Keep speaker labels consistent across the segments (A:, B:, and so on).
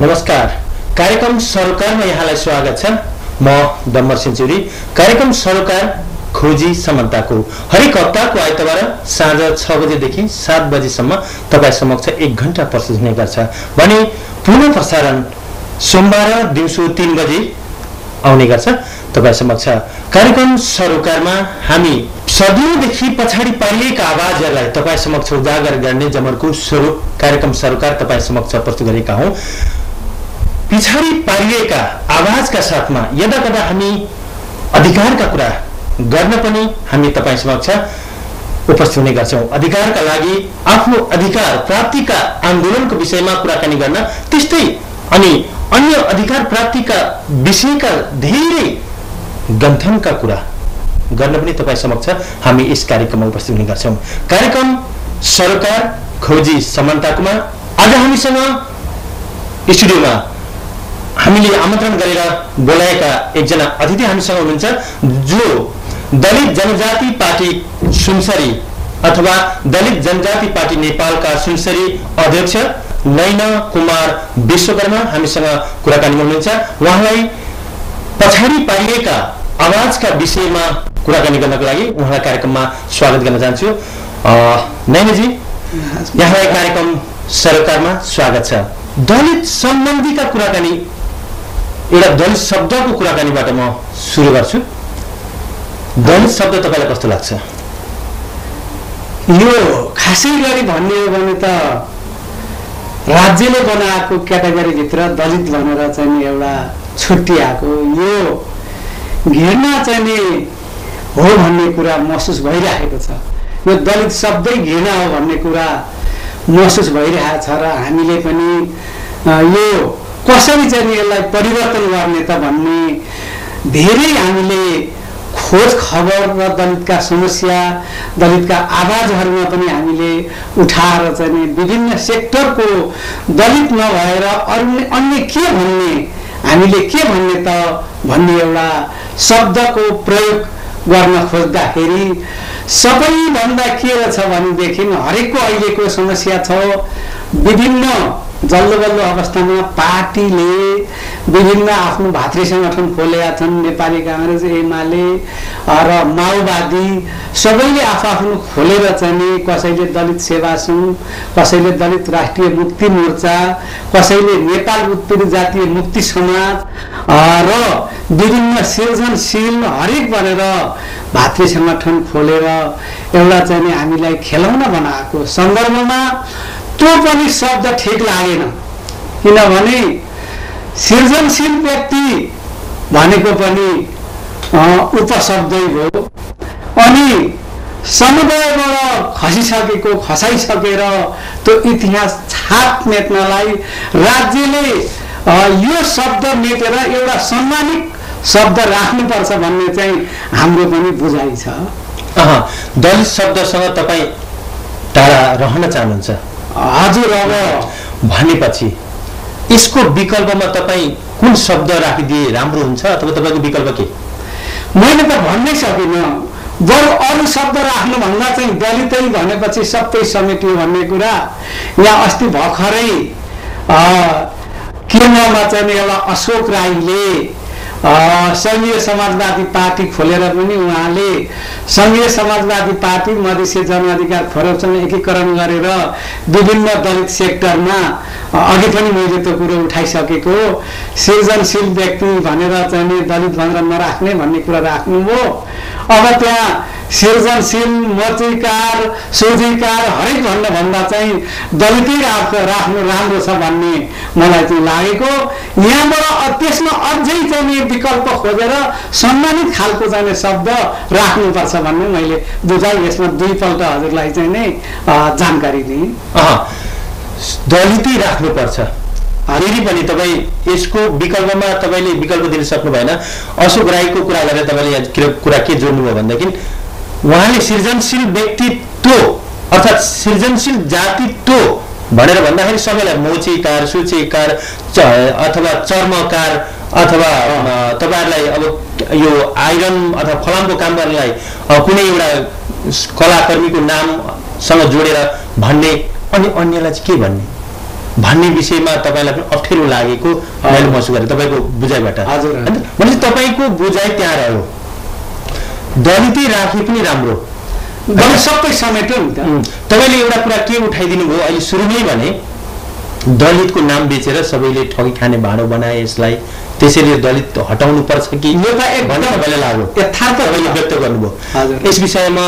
A: नमस्कार। कार्यक्रम सरोकारमा यहाँलाई स्वागत छ। म डम्बर सेन्चुरी। कार्यक्रम सरोकार खोजी समन्ताको हरेक हप्ताको आइतबार साँझ छ बजेदेखि सात बजीसम्म तपाईँ समक्ष एक घन्टा प्रस्तुत हुने गर्छ। भने पुनः प्रसारण सोमबार दिउँसो तिन बजे आउने गर्छ। तपाईँ समक्ष कार्यक्रम सरोकारमा हामी सदियौँदेखि पछाडि पारिएका आवाजहरूलाई तपाईँ समक्ष उजागर गर्ने जमरको स्वरूप कार्यक्रम सरोकार तपाईँ समक्ष प्रस्तुत गरेका हौँ। पछाडि पारिएका आवाजका साथमा यदा कदा हामी अधिकारका कुरा गर्न पनि हामी तपाईँ समक्ष उपस्थित हुने गर्छौँ। अधिकारका लागि आफ्नो अधिकार प्राप्तिका आन्दोलनको विषयमा कुराकानी गर्न त्यस्तै अनि अन्य अधिकार प्राप्तिका विषयका धेरै गन्थनका कुरा गर्न पनि तपाईँ समक्ष हामी यस कार्यक्रममा उपस्थित हुने गर्छौँ। कार्यक्रम सरकार खोजी समानताकोमा आज हामीसँग स्टुडियोमा हामीले आमन्त्रण गरेर बोलाएका एकजना अतिथि हामीसँग हुनुहुन्छ जो दलित जनजाति पार्टी सुनसरी अथवा दलित जनजाति पार्टी नेपालका सुनसरी अध्यक्ष नैन कुमार विश्वकर्मा हामीसँग कुराकानी हुनुहुन्छ। उहाँलाई पछाडि पारिएका आवाजका विषयमा कुराकानी गर्नको लागि उहाँलाई कार्यक्रममा स्वागत गर्न चाहन्छु। नैनजी यहाँलाई कार्यक्रम सरकारमा स्वागत छ। दलित सम्बन्धीका कुराकानी एउटा दलित शब्दको कुराकानीबाट म सुरु गर्छु। दलित शब्द तपाईँलाई कस्तो लाग्छ?
B: यो खासै गरी भन्ने हो भने त राज्यले बनाएको क्याटेगोरीभित्र दलित भनेर चाहिँ नि एउटा छुट्टिएको यो घृणा चाहिँ नि हो भन्ने कुरा महसुस भइरहेको छ। यो दलित शब्दै घृणा हो भन्ने कुरा महसुस भइरहेको छ र हामीले पनि यो कसरी चाहिँ यसलाई परिवर्तन गर्ने त भन्ने धेरै हामीले खोज खबर र दलितका समस्या दलितका आवाजहरूमा पनि हामीले उठाएर चाहिँ विभिन्न सेक्टरको दलित नभएर अरू अन्य के भन्ने हामीले के भन्ने त भन्ने एउटा शब्दको प्रयोग गर्न खोज्दाखेरि सबैभन्दा के रहेछ भनेदेखि हरेकको अहिलेको समस्या छ विभिन्न जल्लो बल्लो अवस्थामा पार्टीले विभिन्न आफ्नो भातृ सङ्गठन खोलेका छन् नेपाली काङ्ग्रेस एमाले र माओवादी सबैले आफ्नो खोलेर चाहिँ नि कसैले दलित सेवा सङ्घ कसैले दलित राष्ट्रिय मुक्ति मोर्चा कसैले नेपाल उत्पीडित जातीय मुक्ति समाज र विभिन्न सृजनशील हरेक भनेर भातृ सङ्गठन खोलेर एउटा चाहिँ हामीलाई खेलाउन बनाएको सन्दर्भमा त्यो पनि शब्द ठिक लागेन। किनभने सृजनशील व्यक्ति भनेको पनि उपशब्दै हो। अनि समुदायबाट खसिसकेको खसाइसकेर त्यो इतिहास छाप मेट्नलाई राज्यले यो शब्द मेटेर एउटा सम्मानित शब्द राख्नुपर्छ भन्ने चाहिँ हाम्रो पनि बुझाइ छ।
A: दलित शब्दसँग तपाईँ टाढा रहन चाहनुहुन्छ?
B: हजुर अब
A: भनेपछि यसको विकल्पमा तपाईँ कुन शब्द राखिदिए राम्रो हुन्छ अथवा तपाईँको विकल्प के?
B: मैले त भन्नै सकिनँ। बरु अरू शब्द राख्नुभन्दा चाहिँ दलितै भनेपछि सबै समेटियो भन्ने कुरा यहाँ अस्ति भर्खरै केन्द्रमा चाहिँ एउटा अशोक राईले सङ्घीय समाजवादी पार्टी खोलेर पनि उहाँले सङ्घीय समाजवादी पार्टी मधेसी जनअधिकार फोरमसँग एकीकरण गरेर विभिन्न दलित सेक्टरमा अघि पनि मैले त्यो कुरो उठाइसकेको सृजनशील व्यक्ति भनेर चाहिँ दलित भनेर नराख्ने भन्ने कुरा राख्नुभयो अब त्यहाँ सृजनशील मोर्चीकार सोझीकार हरेक भन्दा चाहिँ दलितै राख राख्नु राम्रो छ भन्ने मलाई चाहिँ लागेको। यहाँबाट त्यसमा अझै चाहिँ विकल्प खोजेर सम्मानित खालको चाहिँ शब्द राख्नुपर्छ भन्ने मैले बुझाइ यसमा दुईपल्ट हजुरलाई चाहिँ नै जानकारी दिएँ।
A: दलितै राख्नुपर्छ। फेरि पनि तपाईँ यसको विकल्पमा तपाईँले विकल्प दिन सक्नु भएन। अशोक राईको कुरा गरेर तपाईँले कुरा के जोड्नुभयो भनेदेखि उहाँले सृजनशील व्यक्तित्व अर्थात् सृजनशील जातित्व भनेर भन्दाखेरि सबैलाई मोचीकार सूचीकार अथवा चर्मकार अथवा तपाईँहरूलाई अब यो आइरन अथवा फलामको काम गर्नलाई कुनै एउटा कलाकर्मीको नामसँग जोडेर भन्ने अनि अन्यलाई चाहिँ के भन्ने? भन्ने विषयमा तपाईँलाई पनि अप्ठ्यारो लागेको मैले महसुस गरेँ। तपाईँको बुझाइबाट? भनेपछि तपाईँको बुझाइ त्यहाँ रह्यो। दलितै राखे पनि राम्रो।
B: सबै समेट्यो नि
A: तपाईँले एउटा कुरा के उठाइदिनु भयो अहिले सुरुमै भने दलितको नाम बेचेर सबैले ठगी खाने भाँडो बनाए यसलाई। त्यसैले दलित हटाउनु पर्छ कि?
B: यो त
A: तपाईँलाई लाग्यो।
B: यथार्थ
A: तपाईँले। व्यक्त गर्नुभयो। यस विषयमा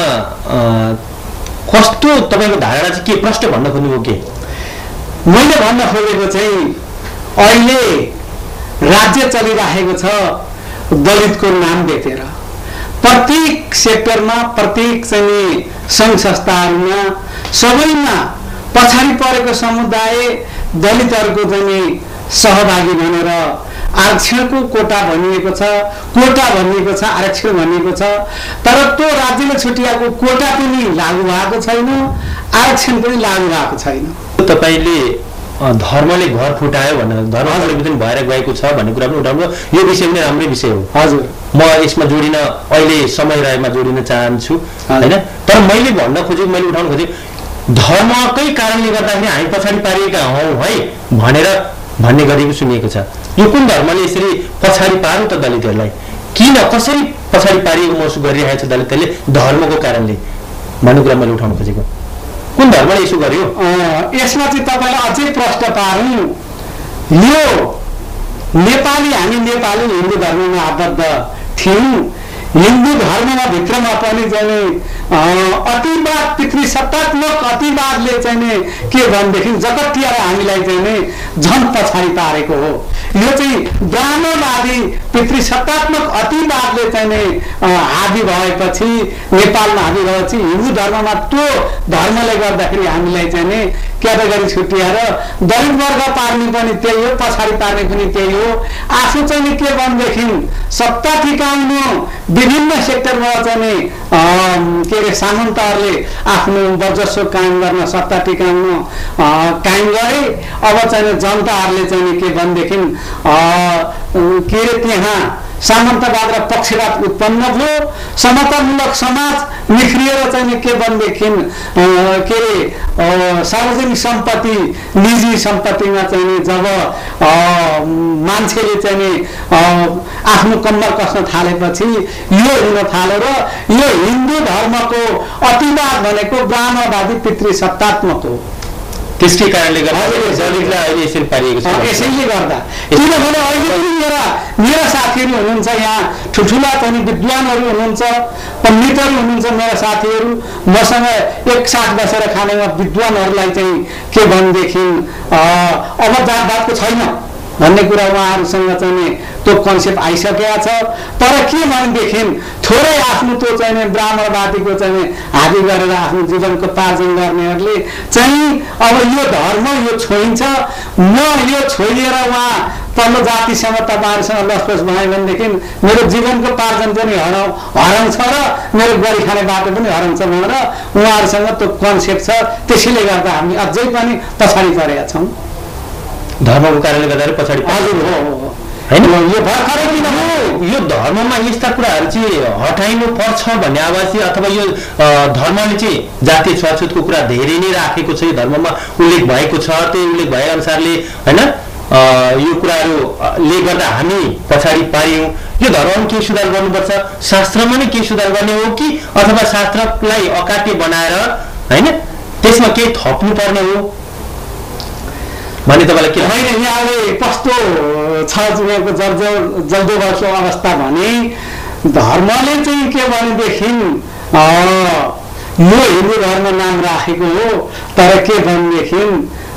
A: कस्तो तपाईँको धारणा चाहिँ के? प्रश्न भन्न खोज्नुभयो के?
B: मैले भन्न खोजेको चाहिँ अहिले राज्य चलिराखेको छ दलितको नाम बेचेर। प्रत्येक सेक्टरमा प्रत्येक चाहिँ सङ्घ संस्थाहरूमा सबैमा पछाडि परेको समुदाय दलितहरूको चाहिँ सहभागी भनेर आरक्षणको कोटा भनिएको छ कोटा भनिएको छ आरक्षण भनिएको छ। तर त्यो राज्यले छुट्याएको कोटा पनि लागू भएको छैन आरक्षण पनि लागू भएको छैन।
A: तपाईँले धर्मले घर फुटायो भनेर धर्म परिवर्तन भएर गएको छ भन्ने कुरा पनि उठाउनु। यो विषय पनि राम्रै विषय हो।
B: हजुर।
A: म यसमा जोडिन अहिले समय रहेमा जोडिन चाहन्छु। होइन? तर मैले भन्न खोजेको मैले उठाउन खोजेको धर्मकै कारणले गर्दाखेरि हामी पछाडि पारिएका हौँ है भनेर भन्ने गरेको सुनिएको छ। यो कुन धर्मले यसरी पछाडि पार्यो त दलितहरूलाई? किन कसरी पछाडि पारिएको महसुस गरिरहेको छ दलितहरूले धर्मको कारणले भन्ने कुरा मैले उठाउन खोजेको। कुन धर्मले यसो गर्यो?
B: यसमा चाहिँ तपाईँलाई अझै प्रश्न पारौँ। यो नेपाली हामी नेपाली हिन्दू धर्ममा आबद्ध थियौँ। हिन्दू धर्ममा भित्रमा पनि चाहिँ अतिवाद पितृसत्तात्मक अतिवादले चाहिँ नि के भनेदेखि जगत्याएर हामीलाई चाहिँ नि झन् पछाडि पारेको हो। यो चाहिँ ब्राह्मणवादी पितृसत्तात्मक अतिवादले चाहिँ नि हाबी भएपछि नेपालमा हाबी भएपछि हिन्दू धर्ममा त्यो धर्मले गर्दाखेरि हामीलाई चाहिँ नि क्याटेगरी छुट्याएर दलित वर्ग पार्ने पनि त्यही हो पछाडि पार्ने पनि त्यही हो। आफू चाहिँ नि के भनेदेखि सत्ता ठिकाउनु विभिन्न सेक्टरमा चाहिँ नि के अरे सामन्तहरूले आफ्नो वर्चस्व कायम गर्न सत्ता टिकाउनु कायम गरे अब चाहिँ जनताहरूले चाहिँ के भनेदेखि के अरे त्यहाँ सामन्तवाद र पक्षपात उत्पन्न भयो। समतामूलक समाज निख्रिएर चाहिँ के भनेदेखि के अरे सार्वजनिक सम्पत्ति निजी सम्पत्तिमा चाहिँ जब मान्छेले चाहिँ आफ्नो कम्मर कस्न थालेपछि यो हुन थाल्यो यो हिन्दू धर्मको अतिवाद भनेको ब्राह्मणवादी पितृसत्तात्मक हो।
A: त्यसकै कारणले गर्दा अहिले यसरी पारिएको छ।
B: यसैले गर्दा। किनभने अहिले पनि मेरा मेरा साथीहरू हुनुहुन्छ यहाँ ठुल्ठुला पनि विद्वानहरू हुनुहुन्छ पण्डितहरू हुनुहुन्छ मेरा साथीहरू। मसँग एकसाथ बसेर खानेमा विद्वानहरूलाई चाहिँ के भनेदेखि अब जातभातको छैन। भन्ने कुरा उहाँहरूसँग चाहिँ त्यो कन्सेप्ट आइसकेका छ। तर के भनेदेखि थोरै आफ्नो त्यो चाहिँ ब्राह्मणवादीको चाहिँ हाबी गरेर आफ्नो जीवनको पार्जन गर्नेहरूले चाहिँ अब यो धर्म यो छोइन्छ। म यो छोइएर उहाँ तल्लो जातिसँग तपाईँहरूसँग लसपस भयो भनेदेखि मेरो जीवनको पार्जन पनि हराउ हराउँछ र मेरो गरी खाने बाटो पनि हराउँछ भनेर उहाँहरूसँग त्यो कन्सेप्ट छ। त्यसैले गर्दा हामी अझै पनि पछाडि परेका छौँ।
A: धर्मको कारणले गर्दाखेरि पछाडि होइन?
B: यो भर्खरै किन
A: यो- धर्ममा यस्ता कुराहरू चाहिँ हटाइनु पर्छ भन्ने आवाज चाहिँ अथवा यो धर्मले चाहिँ जातीय छुवाछुतको कुरा धेरै नै राखेको छ यो धर्ममा उल्लेख भएको छ। त्यो उल्लेख भए अनुसारले होइन यो कुराहरूले गर्दा हामी पछाडि पार्यौँ। यो धर्ममा के सुधार गर्नुपर्छ। शास्त्रमा नै के सुधार गर्ने हो कि अथवा शास्त्रलाई अकाट्य बनाएर होइन त्यसमा केही थप्नु पर्ने हो? भन्ने तपाईँलाई के?
B: होइन यहाँले कस्तो छ यहाँको जर्जर जल्दोबर्सो अवस्था भने धर्मले चाहिँ के भनेदेखि यो हिन्दू धर्म नाम राखेको हो तर के भनेदेखि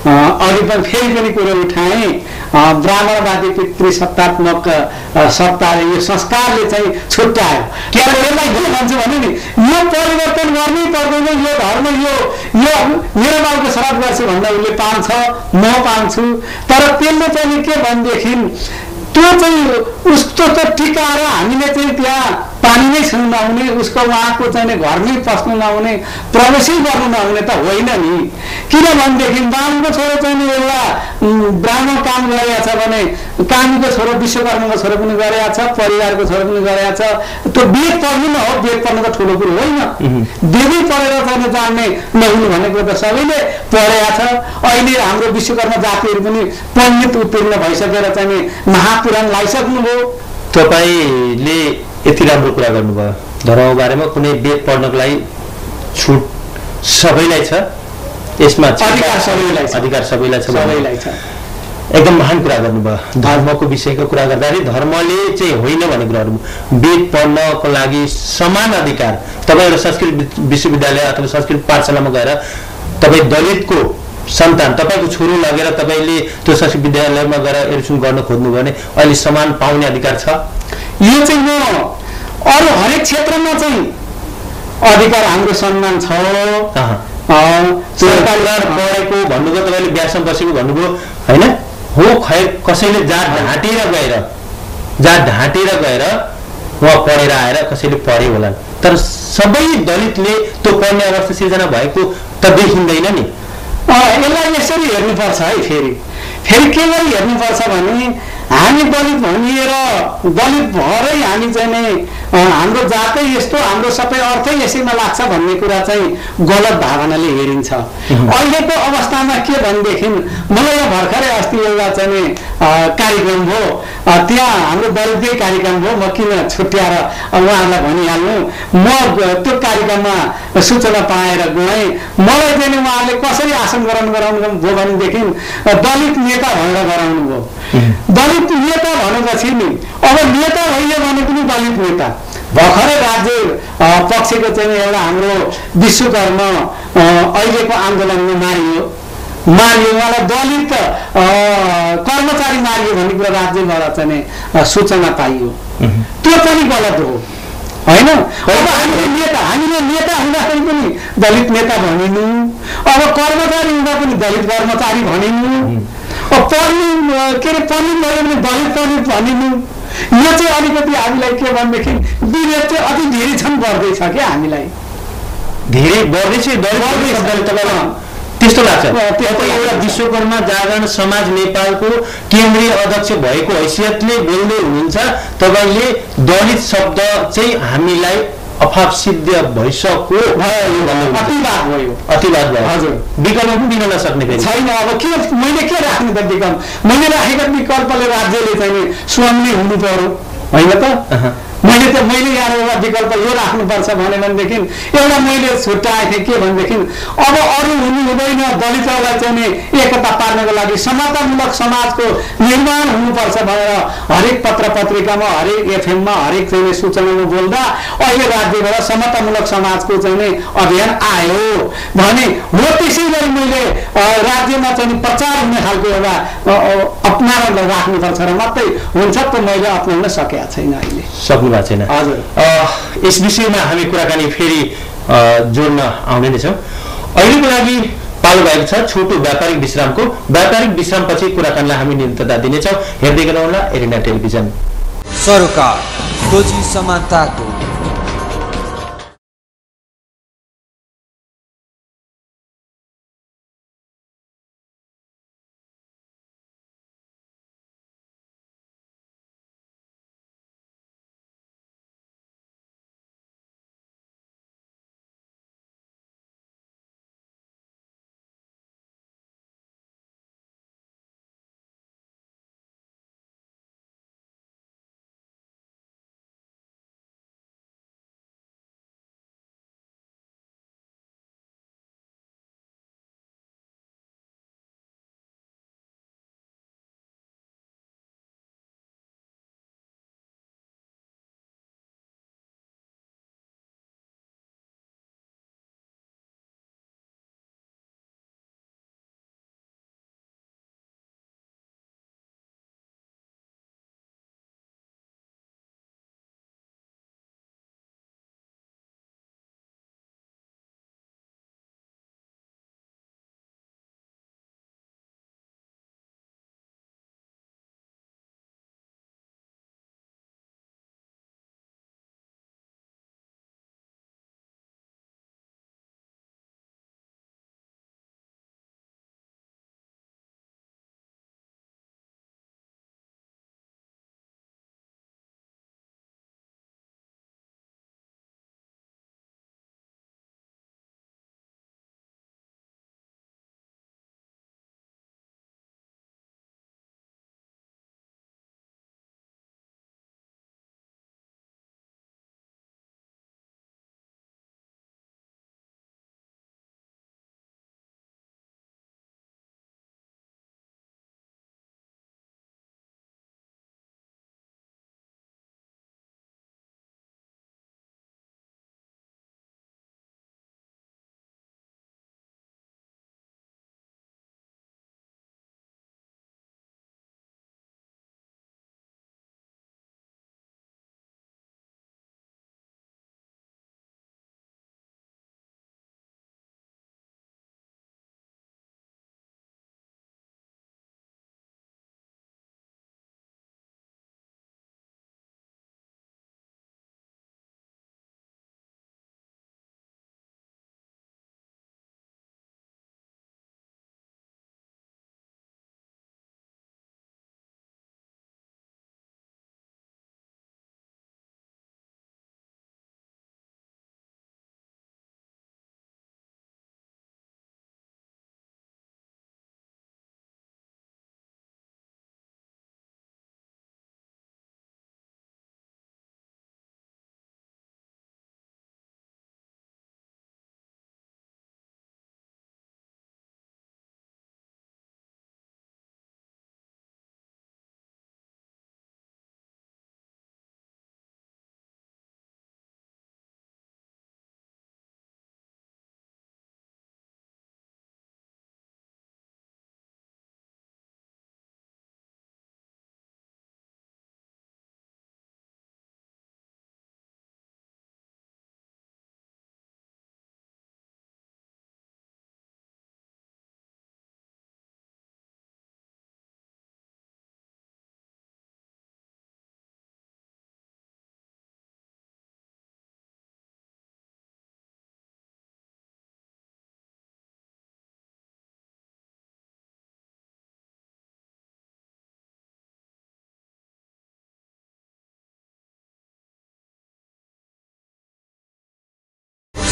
B: अघि पनि फेरि पनि कुरो उठाएँ ब्राह्मणवादी पितृसत्तात्मक अँ, सत्ताले यो संस्कारले चाहिँ छुट्यायो। के अब यसलाई के भन्छु भने नि यो परिवर्तन गर्नै पर्दैन यो धर्म यो यो मेरो बाबुको श्राद्ध गर्छु भन्दा उसले पाउँछ म पाउँछु तर त्यसले चाहिँ के भनेदेखि त्यो चाहिँ उसको त टिकाएर हामीले चाहिँ त्यहाँ पानी नै छुनु नहुने उसको उहाँको चाहिँ घरमै पस्नु नहुने प्रवेशै गर्नु नहुने त होइन नि। किनभनेदेखि बाबुको छोरो चाहिँ एउटा ब्राह्मण काम गरेका छ भने कामीको छोरो विश्वकर्माको छोरो पनि गरेका छ परिवारको छोरो पनि गरेका छ त्यो वेद पढ्नु न हो वेद पढ्नु त ठुलो कुरो होइन। वेदै पढेर चाहिँ जान्ने नहुनु भनेको त सबैले पढेका छ। अहिले हाम्रो विश्वकर्मा जातिहरू पनि पण्डित उत्तीर्ण भइसकेर चाहिँ महापुराण लगाइसक्नुभयो
A: तपाईँले यति राम्रो कुरा गर्नुभयो। धर्मको बारेमा कुनै वेद पढ्नको लागि छुट सबैलाई छ। यसमा
B: अधिकार सबैलाई छ।
A: एकदम महान कुरा गर्नुभयो। धर्मको विषयको कुरा गर्दाखेरि धर्मले चाहिँ होइन भन्ने कुराहरू। वेद पढ्नको लागि समान अधिकार। तपाईँ एउटा संस्कृत विश्वविद्यालय अथवा संस्कृत पाठशालामा गएर तपाईँ दलितको सन्तान तपाईँको छोरो लगेर तपाईँले त्यो संस्कृत विद्यालयमा गएर एडमिसन गर्न खोज्नुभयो भने अहिले समान पाउने अधिकार छ?
B: यो चाहिँ म अरू हरेक क्षेत्रमा चाहिँ अधिकार हाम्रो सम्मान छ।
A: अहँ।
B: अँ,
A: सरकार
B: सरकारी
A: पढेको भन्नुभयो तपाईँले बिहासम्म बसेको भन्नुभयो होइन? हो खै कसैले जात ढाँटेर गएर जात ढाँटेर गएर उहाँ पढेर आएर कसैले पढे होलान् तर सबै दलितले त्यो पढ्ने अवस्था सिर्जना भएको त देखिँदैन नि।
B: यसलाई यसरी हेर्नुपर्छ है फेरि। फेरि के गरी हेर्नुपर्छ भने हामी दलित भनिएर दलित भएरै हामी चाहिँ नै हाम्रो जातै यस्तो हाम्रो सबै अर्थै यसैमा लाग्छ भन्ने कुरा चाहिँ गलत भावनाले हेरिन्छ। अहिलेको अवस्थामा के भनेदेखि मलाई यहाँ भर्खरै अस्ति एउटा चाहिँ कार्यक्रम हो। त्यहाँ हाम्रो दलितकै कार्यक्रम हो म किन छुट्याएर उहाँहरूलाई भनिहाल्नु? म त्यो कार्यक्रममा सूचना पाएर गएँ। मलाई चाहिँ उहाँहरूले कसरी आसन गराउनु गराउनु भयो भनेदेखि दलित नेता भनेर गराउनु भयो दलित नेता भनेपछि नि। अब नेता भइयो भने पनि दलित नेता। भर्खरै राज्य पक्षको चाहिँ एउटा हाम्रो विश्वकर्म अहिलेको आन्दोलनमा मारियो। मारियो। उहाँलाई दलित कर्मचारी मारियो भन्ने कुरा राज्यबाट चाहिँ सूचना पाइयो। त्यो पनि गलत हो। होइन? अब हामीले नेता हामीले नेता हुँदाखेरि पनि दलित नेता भनिनु। अब कर्मचारी हुँदा पनि दलित कर्मचारी भनिनु। पढ्नु के अरे पण्डित भयो भने पण्डित भनिनु। यो चाहिँ अलिकति हामीलाई के भनेदेखि विभेद चाहिँ अति धेरै छन् बढ्दैछ क्या हामीलाई।
A: धेरै बढ्दैछ त्यस्तो लाग्छ? तपाईँ एउटा। विश्वकर्मा जागरण समाज नेपालको केन्द्रीय अध्यक्ष भएको हैसियतले बोल्दै हुनुहुन्छ। तपाईँले दलित शब्द चाहिँ हामीलाई अफाप सिद्ध भइसक्यो।
B: अतिवाद भयो। हजुर।
A: विकल्प पनि दिन नसक्ने फेरि।
B: छैन अब के मैले के राख्नु त विकल्प? मैले राखेको विकल्पले राज्यले चाहिँ नि स्वामी हुनु पर्यो। होइन त। मैले त मैले यहाँ एउटा विकल्प यो राख्नुपर्छ भने भनेदेखि एउटा मैले छुट्याएको थिएँ के भनेदेखि अब अरू हुनु हुँदैन दलितहरूलाई चाहिँ नि एकता पार्नको लागि समतामूलक समाजको निर्माण हुनुपर्छ भनेर हरेक पत्र पत्रिकामा हरेक एफएममा हरेक चाहिँ सूचनामा बोल्दा अहिले राज्यबाट समतामूलक समाजको चाहिँ नि अभियान आयो भने हो त्यसै गरी मैले राज्यमा चाहिँ प्रचार हुने खालको एउटा अप्नाएर राख्नुपर्छ र मात्रै हुन्छ त मैले अप्नाउन सकेका छैन अहिले।
A: सक्नु भएको छैन।
B: हजुर।
A: अ, यस विषयमा हामी कुराकानी फेरि जोड्न आउने नै छौँ अहिलेको लागि पालो भएको छ छोटो व्यापारिक विश्रामको। व्यापारिक विश्रामपछि कुराकानीलाई हामी निरन्तरता दिनेछौँ। हेर्दै गर्नुहोला एरिना टेलिभिजन।
C: सरोकार खोजी समानताको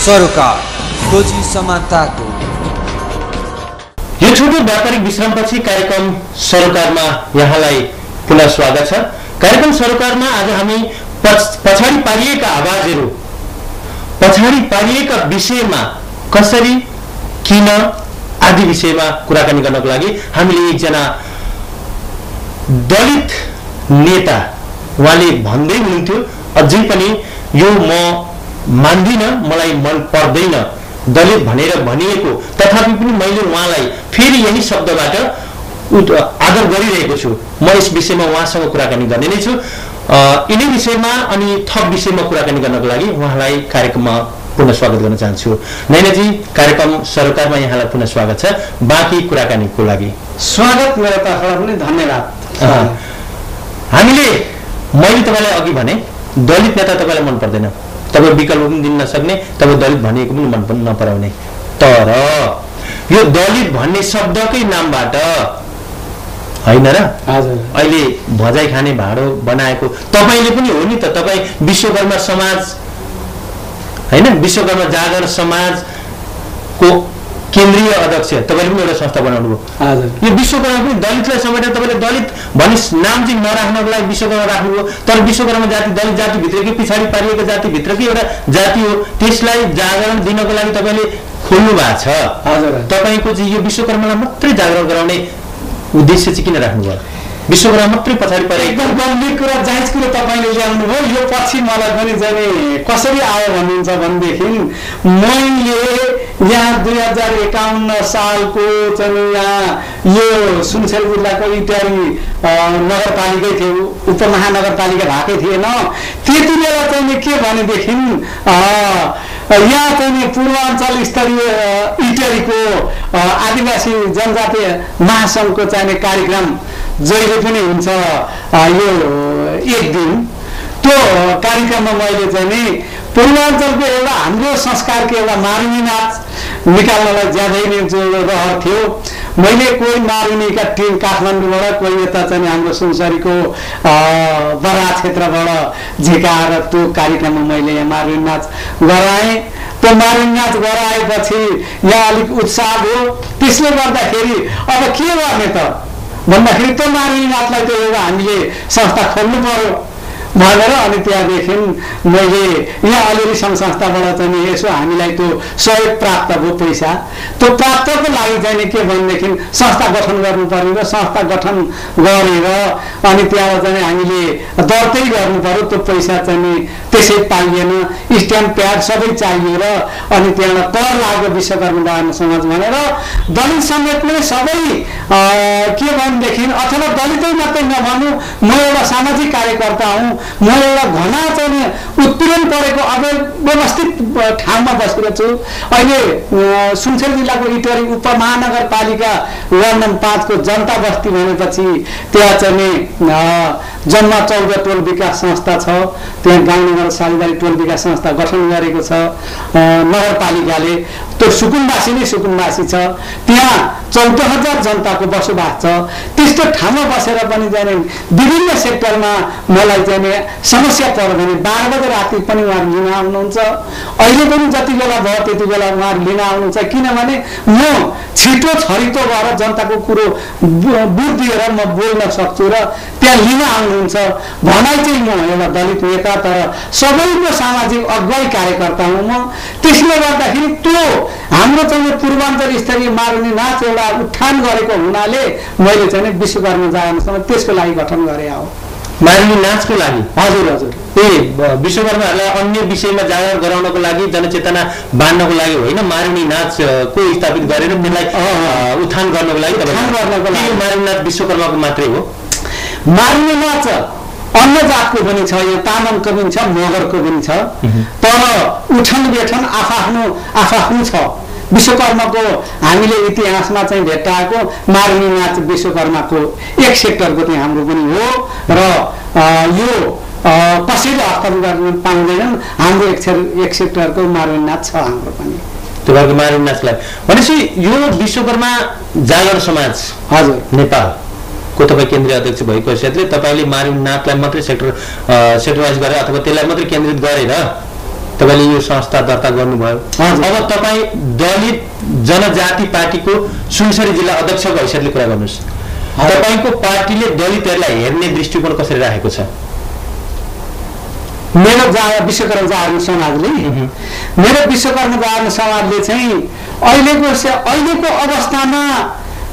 C: सरोकार खोजी समानताको।
A: यो छोटो व्यापारिक विश्रामपछि कार्यक्रम सरोकारमा यहाँलाई पुनः स्वागत छ। कार्यक्रम सरोकारमा आज हामी पछ- पछाडि पारिएका आवाजहरू पछाडि पारिएका विषयमा कसरी किन आदि विषयमा कुराकानी गर्नको लागि हामीले एकजना दलित नेता उहाँले भन्दै हुनुहुन्थ्यो। अझै पनि यो म मान्दिनँ मलाई मन पर्दैन। दलित भनेर भनिएको। तथापि पनि मैले उहाँलाई फेरि यही शब्दबाट आदर गरिरहेको छु। म यस विषयमा उहाँसँग कुराकानी गर्ने नै छु। यिनै विषयमा अनि थप विषयमा कुराकानी गर्नको लागि उहाँलाई कार्यक्रममा पुनः स्वागत गर्न चाहन्छु। नैनाजी कार्यक्रम सरकारमा यहाँलाई पुनः स्वागत छ। बाँकी कुराकानीको लागि।
B: स्वागत मेरो तर्फबाट पनि धन्यवाद।
A: हामीले मैले तपाईँलाई अघि भने दलित नेता तपाईँलाई मन पर्दैन। तपाईँ विकल्प पनि दिन नसक्ने तपाईँ दलित भनिएको पनि मन पनि नपराउने। तर यो दलित भन्ने शब्दकै नामबाट होइन र? अहिले भजाइ खाने भाँडो बनाएको तपाईँले पनि हो नि त तपाईँ विश्वकर्मा समाज होइन? विश्वकर्मा जागर समाजको केन्द्रीय अध्यक्ष तपाईँले पनि एउटा संस्था बनाउनु भयो
B: हजुर।
A: यो विश्वकर्मा पनि दलितलाई समेटेर तपाईँले दलित भन्ने नाम चाहिँ नराख्नको लागि विश्वकर्मा राख्नुभयो। तर विश्वकर्मा जाति दलित जातिभित्रकै पछाडि पारिएको जातिभित्रकै एउटा जाति हो। त्यसलाई जागरण दिनको लागि तपाईँले खोल्नु भएको छ।
B: हजुर।
A: तपाईँको चाहिँ यो विश्वकर्मालाई मात्रै जागरण गराउने उद्देश्य चाहिँ किन राख्नुभयो? विश्वकर्मा मात्रै पछाडि परेको
B: एकदम गम्भीर कुरा जायज कुरो तपाईँले ल्याउनु भयो यो पछि मलाई पनि जाने कसरी आयो भन्नुहुन्छ भनेदेखि मैले यहाँ दुई हजार एकाउन्न सालको चाहिँ यहाँ यो सुनसरी जिल्लाको इटारी नगरपालिकै थियो उपमहानगरपालिका भएकै थिएन। त्यति बेला चाहिँ के भनेदेखि यहाँ चाहिँ पूर्वाञ्चल स्तरीय इटरीको आदिवासी जनजातीय महासङ्घको चाहिने कार्यक्रम जहिले पनि हुन्छ यो एक दिन। त्यो कार्यक्रममा मैले चाहिँ नि पूर्वाञ्चलको एउटा हाम्रो संस्कारको एउटा मारुनी नाच निकाल्नलाई ज्यादै नै रहर थियो। मैले कोही मारुनीका टिम काठमाडौँबाट कोही यता चाहिँ हाम्रो सुनसरीको बरा क्षेत्रबाट झिकाएर त्यो कार्यक्रममा मैले यहाँ मारुनी नाच गराएँ। त्यो मारुनी नाच गराएपछि यहाँ अलिक उत्साह भयो। त्यसले गर्दाखेरि अब के गर्ने त? भन्दाखेरि त्यो मारुनी नाचलाई त एउटा हामीले संस्था खोल्नु पर्यो भनेर अनि त्यहाँदेखि मैले यहाँ अलिअलि सङ्घ संस्थाबाट चाहिँ यसो हामीलाई त्यो सहयोग प्राप्त भयो पैसा। त्यो प्राप्तको लागि चाहिँ के भनेदेखि संस्था गठन गर्नु पर्यो र संस्था गठन गरेर अनि त्यहाँबाट चाहिँ हामीले दर्तै गर्नु पर्यो त्यो पैसा चाहिँ त्यसै पाइएन। स्ट्याम्प प्याड सबै चाहियो र अनि त्यहाँबाट कर लाग्यो विश्वकर्मा दान समाज भनेर। दलित समेतले सबै के भनेदेखि अथवा दलितै मात्रै नभनु म एउटा सामाजिक कार्यकर्ता हुँ म एउटा घना चाहिँ उत्पीडन परेको अव्यवस्थित अ, ठाउँमा बसेको छु। अहिले अ, सुनसरी जिल्लाको इटरी उपमहानगरपालिका वार्ड नम्बर पाँचको जनता बस्ती भनेपछि त्यहाँ चाहिँ जम्मा चौध टोल विकास संस्था छ त्यहाँ गाउँनगर साझेदारी टोल विकास संस्था गठन गरेको छ नगरपालिकाले। त्यो सुकुम्बासी नै सुकुम्बासी छ। त्यहाँ चौध हजार जनताको बसोबास छ। त्यस्तो ठाउँमा बसेर पनि जाने विभिन्न सेक्टरमा मलाई जाने समस्या पर्यो भने बाह्र बजे राति पनि उहाँहरू लिन आउनुहुन्छ। अहिले पनि जति बेला भयो त्यति बेला उहाँहरू लिन आउनुहुन्छ। किनभने म छिटो छरितो भएर जनताको कुरो बुझिदिएर म बोल्न सक्छु र त्यहाँ लिन आउनुहुन्छ। भनाइ चाहिँ म एउटा दलित नेता तर सबैको सामाजिक अगुवाई कार्यकर्ता हुँ म। त्यसले गर्दाखेरि त्यो हाम्रो चाहिँ पूर्वाञ्चल स्तरीय मारुनी नाच एउटा उत्थान गरेको हुनाले मैले चाहिँ विश्वकर्मा जागरणसँग त्यसको लागि गठन गरे हो।
A: मारुनी नाचको लागि?
B: हजुर हजुर।
A: ए विश्वकर्माहरूलाई अन्य विषयमा जागर गराउनको लागि जनचेतना बाँड्नको लागि होइन मारुनी नाच अ, को स्थापित गरेर त्यसलाई उत्थान गर्नको लागि? मारुनी नाच विश्वकर्माको मात्रै हो?
B: मारुनी नाच अन्य जातको पनि छ यो तामाङको पनि छ मगरको पनि छ। तर उठन बेठन आफआफ्नो आफआफ्नो छ। विश्वकर्माको हामीले इतिहासमा चाहिँ भेट्टाएको मारुनी नाच विश्वकर्माको एक सेक्टरको चाहिँ हाम्रो पनि हो। र यो कसैले गर्न पाउँदैनन् हाम्रो एक एक सेक्टरको मारुनी नाच छ हाम्रो पनि।
A: तपाईँको मारुनी नाचलाई भनेपछि यो विश्वकर्मा जागर समाज
B: हजुर।
A: नेपालको तपाईँ केन्द्रीय अध्यक्ष भएको हैसियतले तपाईँले मारुनी नाचलाई मात्रै सेक्टर सेक्टराइज गरेर अथवा त्यसलाई मात्रै केन्द्रित गरेर तपाईँले यो संस्था दर्ता गर्नुभयो। अब तपाईँ दलित जनजाति पार्टीको सुनसरी जिल्ला अध्यक्षको हैसियतले कुरा गर्नुहोस्। तपाईँको पार्टीले दलितहरूलाई हेर्ने दृष्टिकोण कसरी राखेको छ?
B: मेरो जा विश्वकर्म जागरण समाजले मेरो विश्वकर्म जागरण समाजले चाहिँ अहिलेको अहिलेको अवस्थामा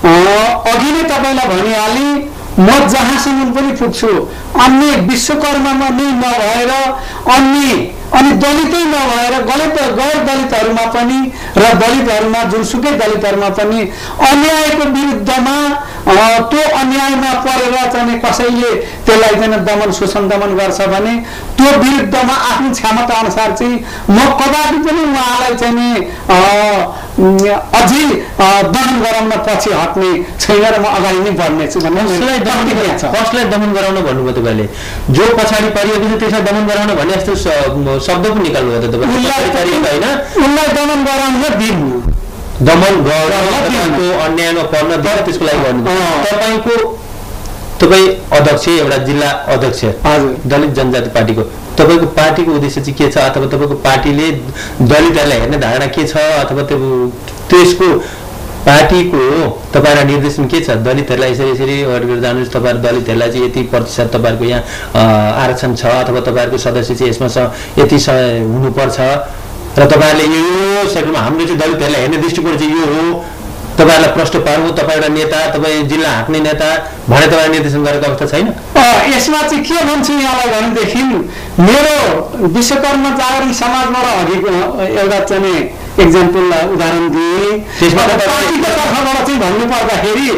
B: अघि नै तपाईँलाई भनिहालेँ म जहाँसम्म पनि पुग्छु अन्य विश्वकर्ममा नै नभएर अन्य अनि दलितै नभएर गलित गैर दलितहरूमा पनि र दलितहरूमा जुनसुकै दलितहरूमा पनि अन्यायको विरुद्धमा त्यो अन्यायमा परेर चाहिँ कसैले त्यसलाई चाहिँ दमन शोषण दमन गर्छ भने त्यो विरुद्धमा आफ्नो क्षमता अनुसार चाहिँ म कदापि पनि उहाँलाई चाहिँ अझै दमन गराउन पछि हट्ने छैन र म अगाडि नै बढ्नेछु भन्ने
A: कसलाई दमन गराउन भन्नुभयो तपाईँले। जो पछाडि परिएको छ त्यसलाई दमन गराउन भन्ने जस्तो शब्द पनि निकाल्नुभयो त होइन।
B: उसलाई दमन गराउन दिनु।
A: दमन गराउन तपाईँको अन्यायमा पर्न दिएर त्यसको लागि
B: अँ।
A: तपाईँको तपाईँ अध्यक्ष एउटा जिल्ला अध्यक्ष। दलित जनजाति पार्टीको। तपाईँको पार्टीको उद्देश्य चाहिँ के छ? अथवा तपाईँको पार्टीले दलितहरूलाई हेर्ने धारणा के छ? अथवा त्यो त्यसको पार्टीको तपाईँलाई निर्देशन के छ? दलितहरूलाई यसरी यसरी बढेर जानुहोस् तपाईँहरू दलितहरूलाई चाहिँ यति प्रतिशत तपाईँहरूको यहाँ आरक्षण छ अथवा तपाईँहरूको सदस्य चाहिँ यसमा छ यति स हुनुपर्छ। र तपाईँहरूले यो सेक्टरमा हाम्रो चाहिँ दलितहरूलाई हेर्ने दृष्टिकोण चाहिँ यो हो। तपाईँहरूलाई प्रश्न पार्नु तपाईँ एउटा नेता तपाईँ जिल्ला हाँक्ने नेता भने तपाईँलाई निर्देशन गरेको अवस्था छैन?
B: यसमा चाहिँ के भन्छु यहाँलाई भनेदेखि मेरो विश्वकर्म जागरण समाजबाट अघिको एउटा चाहिँ एक्जाम्पल उदाहरण दिएँ।
A: तपाईँ-
B: पार्टीको तर्फबाट चाहिँ भन्नु पर्दाखेरि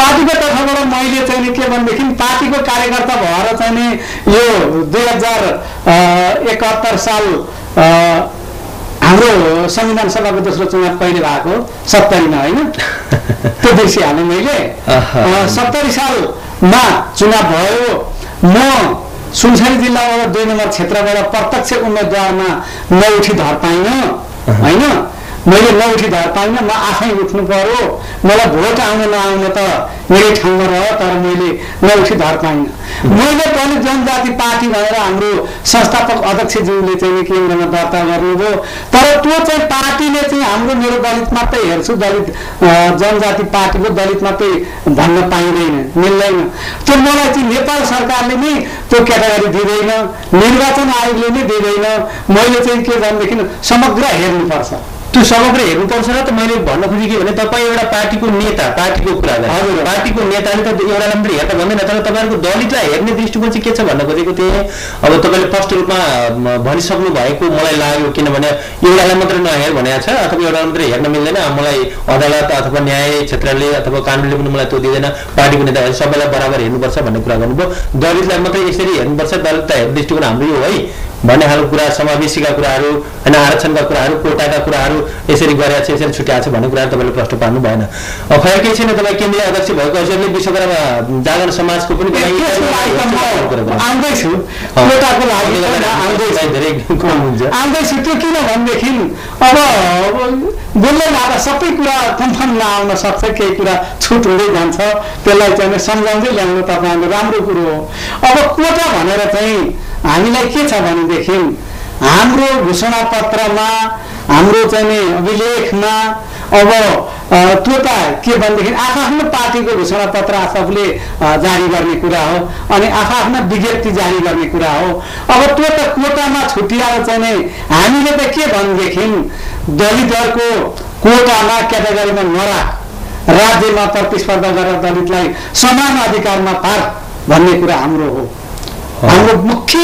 B: पार्टीको तर्फबाट मैले चाहिँ नि के भनेदेखि पार्टीको कार्यकर्ता भएर चाहिँ नि यो दुई हजार एकहत्तर साल हाम्रो संविधान सभाको दोस्रो चुनाव कहिले भएको? सत्तरीमा होइन? त्यो बिर्सिहालेँ मैले। सत्तरी सालमा चुनाव भयो। म सुनसरी जिल्लाबाट दुई नम्बर क्षेत्रबाट प्रत्यक्ष उम्मेद्वारमा नउठी धर पाइनँ होइन? मैले नउठी धर पाइनँ म आफै उठ्नु पर्यो। मलाई भोट आउन नआउन त मेरै ठाउँमा रह्यो तर मैले नउठी धर पाइनँ। मैले दलित जनजाति पार्टी भनेर हाम्रो संस्थापक अध्यक्षज्यूले चाहिँ केन्द्रमा दर्ता गर्नुभयो तर त्यो चाहिँ पार्टीले चाहिँ हाम्रो मेरो दलित मात्रै हेर्छु दलित जनजाति पार्टीको दलित मात्रै भन्न पाइँदैन मिल्दैन। त्यो मलाई चाहिँ नेपाल सरकारले नै त्यो क्याटेगोरी दिँदैन निर्वाचन आयोगले नै दिँदैन। मैले चाहिँ के भनेदेखि समग्र हेर्नुपर्छ।
A: त्यो समग्र हेर्नुपर्छ र त मैले भन्न खोजेँ के भने तपाईँ एउटा पार्टीको नेता पार्टीको कुरा।
B: हजुर।
A: पार्टीको नेताले त एउटालाई मात्रै हेर्न भन्दैन तर तपाईँहरूको दलितलाई हेर्ने दृष्टिकोण चाहिँ के छ भन्न खोजेको थिएँ अब तपाईँले स्पष्ट रूपमा भनिसक्नु भएको मलाई लाग्यो किनभने एउटालाई मात्रै नहेर भनेको छ अथवा एउटा मात्रै हेर्न मिल्दैन मलाई अदालत अथवा न्याय क्षेत्रले अथवा कानुनले पनि मलाई त्यो दिँदैन पार्टीको नेताहरू सबैलाई बराबर हेर्नुपर्छ भन्ने कुरा गर्नुभयो दलितलाई मात्रै यसरी हेर्नुपर्छ दलितलाई हेर्ने दृष्टिकोण हाम्रो यो है भन्ने खालको कुरा समावेशीका कुराहरू होइन आरक्षणका कुराहरू कोटाका कुराहरू यसरी गरेर छ यसरी छुट्याएको छ भन्ने कुराहरू तपाईँले प्रश्न पार्नु भएन। अब खै केही छैन तपाईँ केन्द्रीय अध्यक्ष भएको हैसियतले विश्वकर्मा जागरण समाजको पनि।
B: आउँदैछु त्यो किन भनेदेखि अब बोल्दै लाँदा सबै कुरा कन्फर्म नआउन सक्छ केही कुरा छुट हुँदै जान्छ। त्यसलाई चाहिँ सम्झाउँदै ल्याउनु तपाईँको राम्रो कुरो हो। अब कोटा भनेर चाहिँ हामीलाई के छ भनेदेखि हाम्रो घोषणा पत्रमा हाम्रो चाहिँ अभिलेखमा अब त्यो त के भनेदेखि आफ्नो पार्टीको घोषणा पत्र आफूले जारी गर्ने कुरा हो अनि आफ्ना विज्ञप्ति जारी गर्ने कुरा हो। अब त्यो त कोटामा छुट्याएर चाहिँ नै हामीले त के भनेदेखि दलितहरूको कोटामा क्याटेगोरीमा नराख राज्यमा प्रतिस्पर्धा गरेर दलितलाई समान अधिकारमा पार भन्ने कुरा हाम्रो हो। हाम्रो मुख्य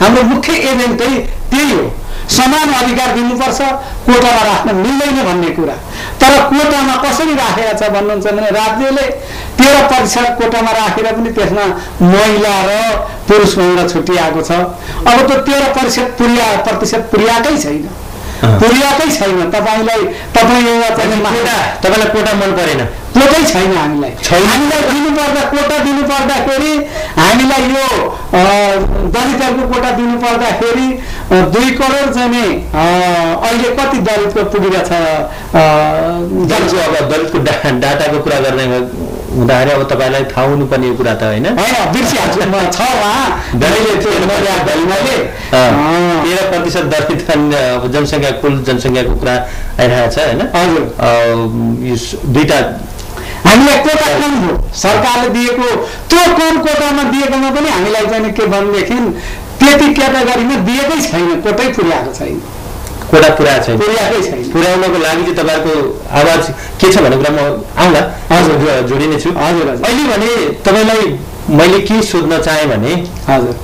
B: हाम्रो मुख्य एजेन्टै त्यही हो। समान अधिकार दिनुपर्छ कोटामा राख्न मिल्दैन भन्ने कुरा। तर कोटामा कसरी राखेका छ भन्नुहुन्छ भने राज्यले तेह्र प्रतिशत कोटामा राखेर पनि त्यसमा महिला र पुरुष भनेर छुट्टिआएको छ। अब त्यो तेह्र प्रतिशत पुर्या प्रतिशत पुर्याएकै छैन। पुर्याएकै छैन। तपाईँलाई तपाईँ एउटा चाहिँ
A: तपाईँलाई कोटा मन परेन।
B: कोटै छैन हामीलाई। हामीलाई दिनुपर्दा कोटा दिनु पर्दाखेरि हामीलाई यो दलितहरूको कोटा दिनु पर्दाखेरि अ, दुई करोड चाहिँ अहिले कति दलितको अ,
A: दलितको अब दलितको डा डाटाको कुरा गर्ने हुँदाखेरि अब तपाईँलाई थाहा हुनुपर्ने कुरा त होइन।
B: होइन बिर्सिहाल्छु। म छ मैले
A: तेह्र प्रतिशत दलित अब जनसङ्ख्या कुल जनसङ्ख्याको कुरा आइरहेको छ होइन?
B: हजुर।
A: दुईटा
B: हामीलाई कोटा कम हो सरकारले दिएको त्यो कम कोटामा दिएकोमा पनि हामीलाई चाहिँ के भनेदेखि त्यति क्याटेगोरीमा दिएकै छैन कोटै पुर्याएको छैन।
A: कोटा पुऱ्याएको छैन।
B: पुर्याएकै छैन।
A: पुर्याउनको लागि चाहिँ तपाईँहरूको आवाज के छ भन्ने कुरा म आउँला।
B: हजुर।
A: जोडिने छु।
B: हजुर, हजुर।
A: अहिले भने तपाईँलाई मैले के सोध्न चाहेँ भने
B: हजुर।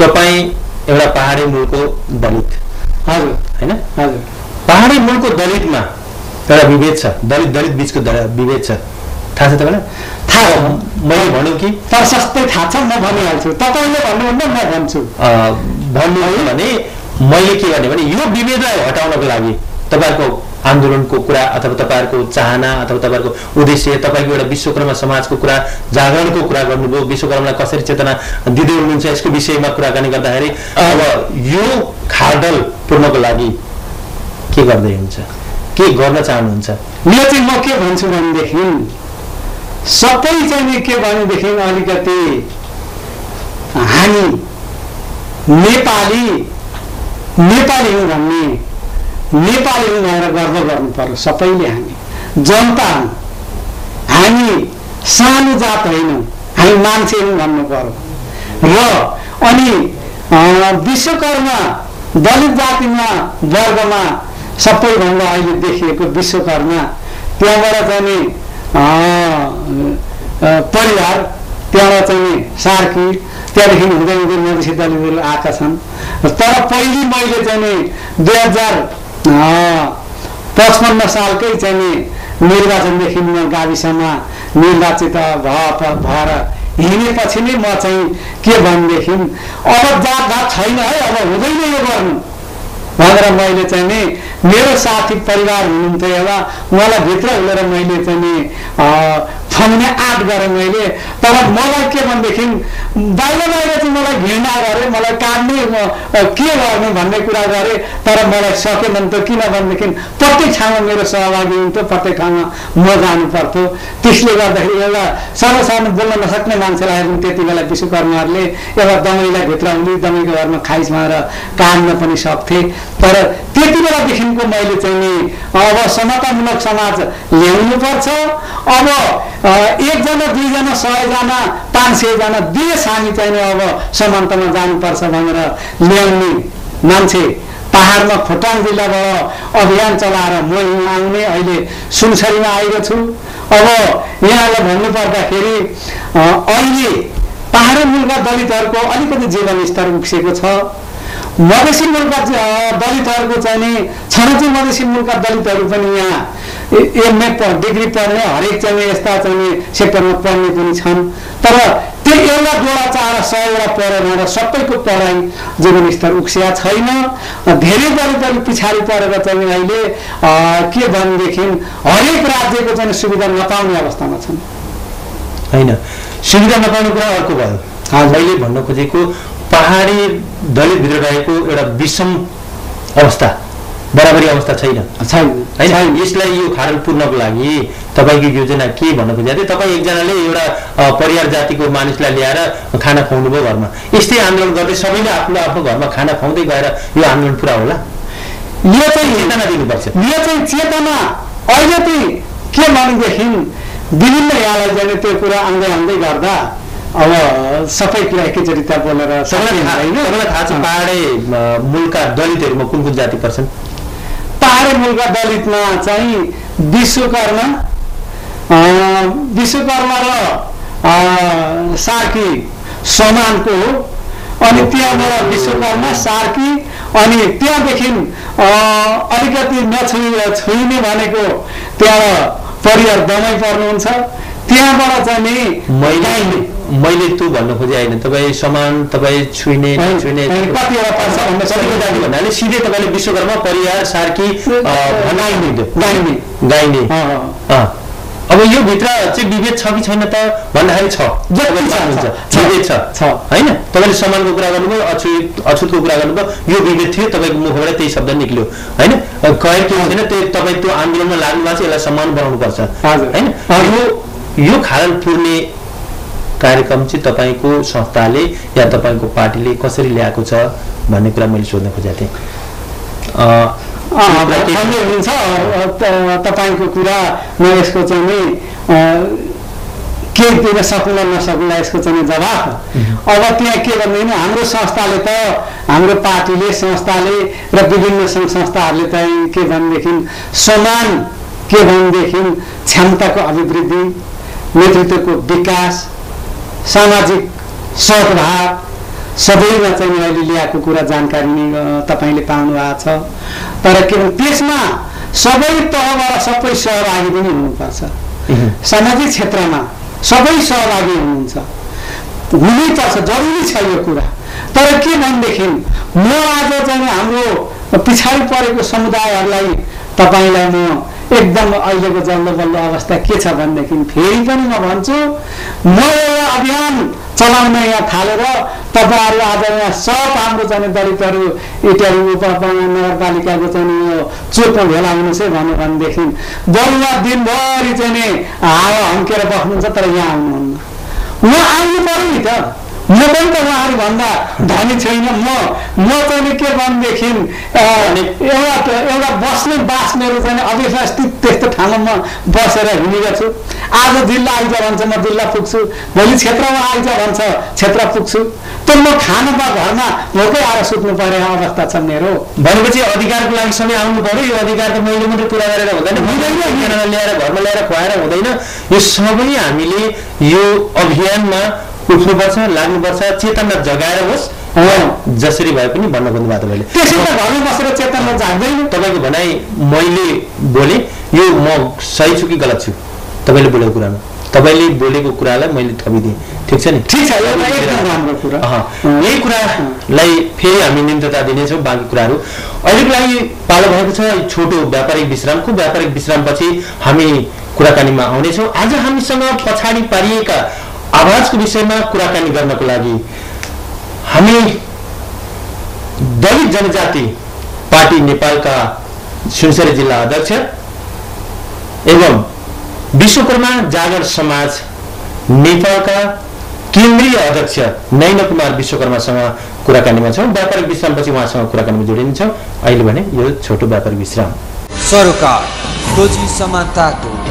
A: तपाईँ एउटा पहाडी मूलको दलित।
B: हजुर।
A: होइन?
B: हजुर।
A: पहाडी मूलको दलितमा एउटा विभेद छ। दलित दलित बिचको विभेद छ। थाहा छ तपाईँलाई?
B: थाहा छ।
A: मैले भनौँ कि?
B: प्रशस्तै थाहा छ म भनिहाल्छु। तपाईँले भन्नुभन्दा म भन्छु।
A: भन्नु भने मैले के गर्ने भने यो विभेदलाई हटाउनको लागि तपाईँहरूको आन्दोलनको कुरा अथवा तपाईँहरूको चाहना अथवा तपाईँहरूको उद्देश्य तपाईँको एउटा विश्वकर्मा समाजको कुरा जागरणको कुरा गर्नुभयो विश्वकर्मालाई कसरी चेतना दिँदै हुनुहुन्छ यसको विषयमा कुराकानी गर्दाखेरि अब यो खाडल पूर्णको लागि के गर्दै हुन्छ? के गर्न चाहनुहुन्छ?
B: यो चाहिँ म के भन्छु भनेदेखि सबै चाहिँ के भनेदेखि अलिकति हामी नेपाली नेपाली हौँ भन्ने नेपाली हौँ भनेर गर्व गर्नु पर्यो सबैले हामी। जनता हामी सानो जात होइनौँ हामी मान्छे हौँ भन्नु पर्यो। र अनि विश्वकर्मा दलित जातिमा वर्गमा सबैभन्दा अहिले देखिएको विश्वकर्मा त्यहाँबाट चाहिँ परिवार त्यहाँबाट चाहिँ सार्की त्यहाँदेखि हुँदै हुँदै मधेसी दलितहरू आएका छन्। तर पहिले मैले चाहिँ नि दुई हजार पचपन्न सालकै चाहिँ नि निर्वाचनदेखि म गाविसमा निर्वाचित भ भएर हिँडेपछि नै म चाहिँ के भनेदेखि अब जात छैन है अब हुँदैन यो गर्नु। भनेर मैले चाहिँ नि मेरो साथी परिवार हुनुहुन्थ्यो एउटा उहाँलाई भित्र हुलेर मैले चाहिँ नि फङ्ने आँट गरेँ मैले। तर मलाई के भनेदेखि बाहिर बाहिर चाहिँ मलाई घृणा गरेँ मलाई काट्ने के गर्ने भन्ने कुरा गरेँ तर मलाई सकेन त किन भनेदेखि प्रत्येक ठाउँमा मेरो सहभागी हुन्थ्यो प्रत्येक ठाउँमा म जानु पर्थ्यो। त्यसले गर्दाखेरि एउटा सानो बोल्न नसक्ने मान्छेलाई पनि त्यति बेला विश्वकर्माहरूले एउटा दमैलाई भित्र हुने दमैको घरमा खाइस मारेर काट्न पनि सक्थे। तर त्यति बेलादेखिको मैले चाहिँ नि अब समतामूलक समाज ल्याउनुपर्छ। अब एकजना दुईजना सयजना पाँच सयजना देश हामी चाहिँ अब समान्तमा जानुपर्छ भनेर ल्याउने मान्छे पाहाडमा खोटाङ जिल्लाबाट अभियान चलाएर म यहाँ आउने अहिले सुनसरीमा आएको छु अब यहाँलाई भन्नु पर्दाखेरि अ, अहिले पाहाडी मुलका दलितहरूको अलिकति जीवन स्तर उक्सिएको छ। मधेसी मुलका दलितहरूको चाहिँ नि छनौटी मधेसी मुलका दलितहरू पनि यहाँ एमए डिग्री पढ्ने हरेक चाहिँ यस्ता चाहिँ सेक्टरमा पढ्ने पनि छन्। तर त्यो एउटा जोडा चार सयवटा पढेर सबैको पढाइ जीवन स्तर उक्सिया छैन। धेरै दलितहरू पछाडि परेर चाहिँ अहिले के भनेदेखि हरेक राज्यको चाहिँ सुविधा नपाउने अवस्थामा छन्।
A: होइन। सुविधा नपाउने कुरा अर्को भयो। मैले भन्न खोजेको पहाडी दलितभित्र रहेको एउटा विषम अवस्था। बराबरी अवस्था छैन।
B: छैन।
A: होइन? यसलाई यो खाडल पूर्णको लागि तपाईँको योजना के भन्न खोजेको थियो तपाईँ एकजनाले एउटा परिवार जातिको मानिसलाई ल्याएर खाना खुवाउनु भयो घरमा। यस्तै आन्दोलन गर्दै सबैले आफ्नो आफ्नो घरमा खाना खुवाउँदै गएर यो आन्दोलन पुरा होला।
B: यो चाहिँ
A: चेतना दिनुपर्छ।
B: यो चाहिँ चेतना अहिले चाहिँ के भनेदेखि विभिन्न यहाँलाई जाने त्यो कुरा आउँदै आउँदै गर्दा अब सबै कुरा एकैचोटि त्यहाँ बोलेर
A: तपाईँलाई थाहा छ पहाडे मूलका दलितहरूमा कुन कुन जाति पर्छन्?
B: पहाडी मुलका दलितमा चाहिँ विश्वकर्मा विश्वकर्मा र सार्की समानको हो। अनि त्यहाँबाट विश्वकर्मा सार्की अनि त्यहाँदेखि अलिकति नछुइ छुइने भनेको त्यहाँ परिवार दमै पर्नुहुन्छ। त्यहाँबाट चाहिँ नि
A: मैले मैले तँ भन्नु खोजे होइन तपाईँ समान तपाईँ छुइने जाति भन्नाले सिधै तपाईँले विश्वकर्मा परिवार सार्की
B: गाइने।
A: गाइने। अब यो भित्र चाहिँ विभेद छ कि छैन त भन्दाखेरि छ। विभेद छ। होइन? तपाईँले सम्मानको कुरा गर्नुभयो अछुत अछुतको कुरा गर्नुभयो यो विभेद थियो तपाईँको मुखबाट त्यही शब्द निक्ल्यो। होइन? कहीँ के हुँदैन त्यो तपाईँ त्यो आन्दोलनमा लाग्नु भएको छ यसलाई सम्मान बनाउनुपर्छ। होइन? यो यो खाडल पुर्ने कार्यक्रम चाहिँ तपाईँको संस्थाले या तपाईँको पार्टीले कसरी ल्याएको छ भन्ने कुरा मैले सोध्न खोजेको थिएँ। अँ,
B: अँ, भन्ने हुन्छ अ, त- तपाईँको कुरा म यसको चाहिँ नि के दिन सकुला नसकुला यसको चाहिँ जवाफ? अब त्यहाँ के भन्दैन हाम्रो संस्थाले त हाम्रो पार्टीले संस्थाले र विभिन्न सङ्घ संस्थाहरूले चाहिँ के भनेदेखि समान के भनेदेखि क्षमताको अभिवृद्धि नेतृत्वको विकास सामाजिक सद्भाव सबैमा चाहिँ अहिले ल्याएको कुरा जानकारी नै तपाईँले पाउनु भएको छ। तर के भन्छ त्यसमा सबै तहबाट सबै सहभागी पनि हुनुपर्छ। सामाजिक क्षेत्रमा सबै सहभागी हुनुहुन्छ। हुनैपर्छ जरुरी छ यो कुरा। तर के भनेदेखि म आज चाहिँ हाम्रो पछाडि परेको समुदायहरूलाई तपाईँलाई म एकदम अहिलेको जल्लो अवस्था के छ भनेदेखि फेरि पनि म भन्छु म एउटा अभियान चलाउन यहाँ थालेर तपाईँहरू आज यहाँ सब हाम्रो चाहिँ दलितहरू इटरी उप नगरपालिकाको चाहिँ यो चोकमा भेला हुनुहोस् है भन्यो भनेदेखि बलुवा दिनभरि चाहिँ नि हावा हम्केर बस्नुहुन्छ तर यहाँ आउनुहुन्न। उहाँ आउनु पऱ्यो नि त। म पनि त उहाँहरूभन्दा धनी छैन म। म चाहिँ के भनेदेखि एउटा एउटा बस्ने बास मेरो चाहिँ अव्यवस्थित त्यस्तो ठाउँमा म बसेर हिँडेको छु। आज जिल्ला आइज भन्छ म जिल्ला पुग्छु। भोलि क्षेत्रमा आइज भन्छ क्षेत्र पुग्छु। त म खानु बा घरमा भोकै आएर सुत्नु पर्ने अवस्था छ मेरो।
A: भनेपछि अधिकारको लागि समय आउनु पर्यो यो अधिकार त मैले मात्रै पुरा गरेर हुँदैन। हुँदैन। ल्याएर घरमा ल्याएर खुवाएर हुँदैन। यो सबै हामीले यो अभियानमा उठ्नुपर्छ लाग्नुपर्छ चेतना जगाएर होस्।
B: हो।
A: जसरी भए पनि भन्न खोज्नु भएको तपाईँले।
B: त्यसै त घरमा बसेर चेतना जाग्दैन
A: तपाईँको भनाइ मैले बोले यो म सही छु कि गलत छु? तपाईँले बोलेको कुरामा। तपाईँले बोलेको कुरालाई मैले थपिदिएँ। ठिक छ नि?
B: ठिक छ
A: यही कुरालाई फेरि हामी निम्तता दिनेछौँ बाँकी कुराहरू। अहिलेको लागि पालो भएको छ छोटो व्यापारिक विश्रामको व्यापारिक विश्रामपछि हामी कुराकानीमा आउनेछौँ। आज हामीसँग पछाडि पारिएका आवाजको विषयमा कुराकानी गर्नको लागि हामी दलित जनजाति पार्टी नेपालका सुनसरी जिल्ला अध्यक्ष एवं विश्वकर्मा जागर समाज नेपालका केन्द्रीय अध्यक्ष नैन कुमार विश्वकर्मासँग कुराकानीमा छौँ। व्यापारिक विश्रामपछि उहाँसँग कुराकानीमा जोडिन्छौँ। अहिले भने यो छोटो व्यापारिक विश्राम।
C: सरोकार खोजी समानताको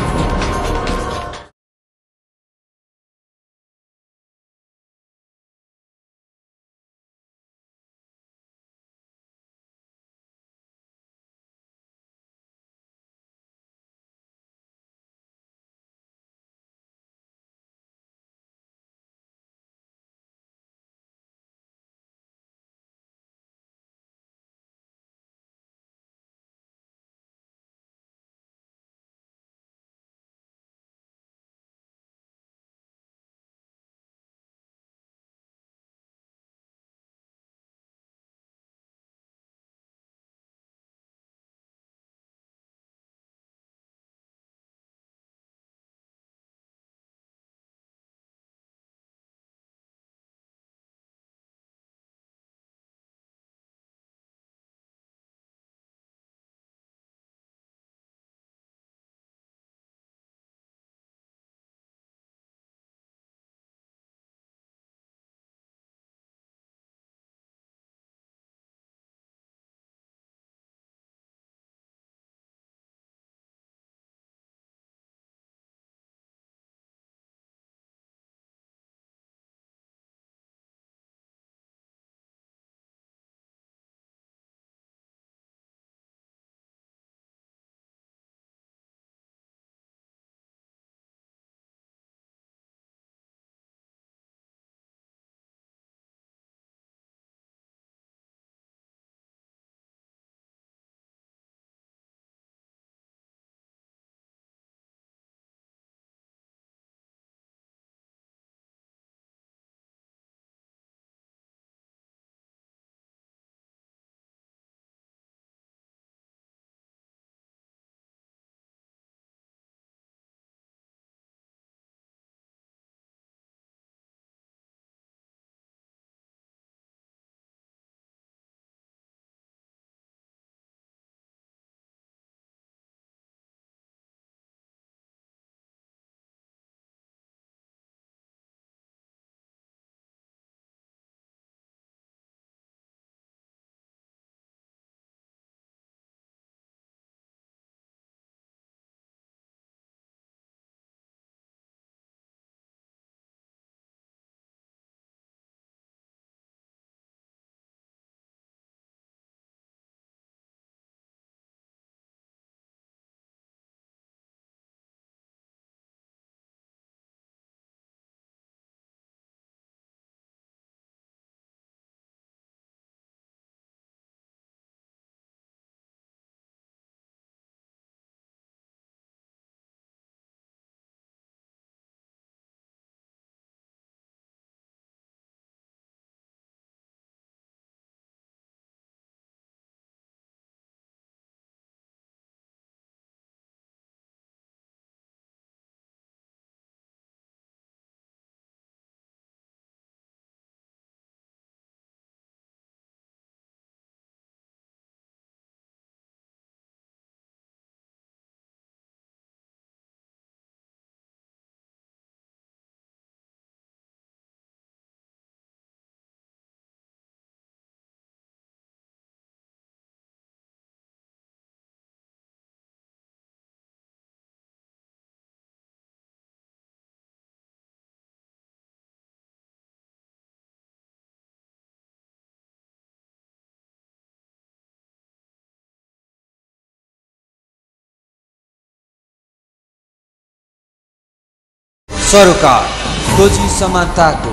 C: सरोकार खोजी समानताको।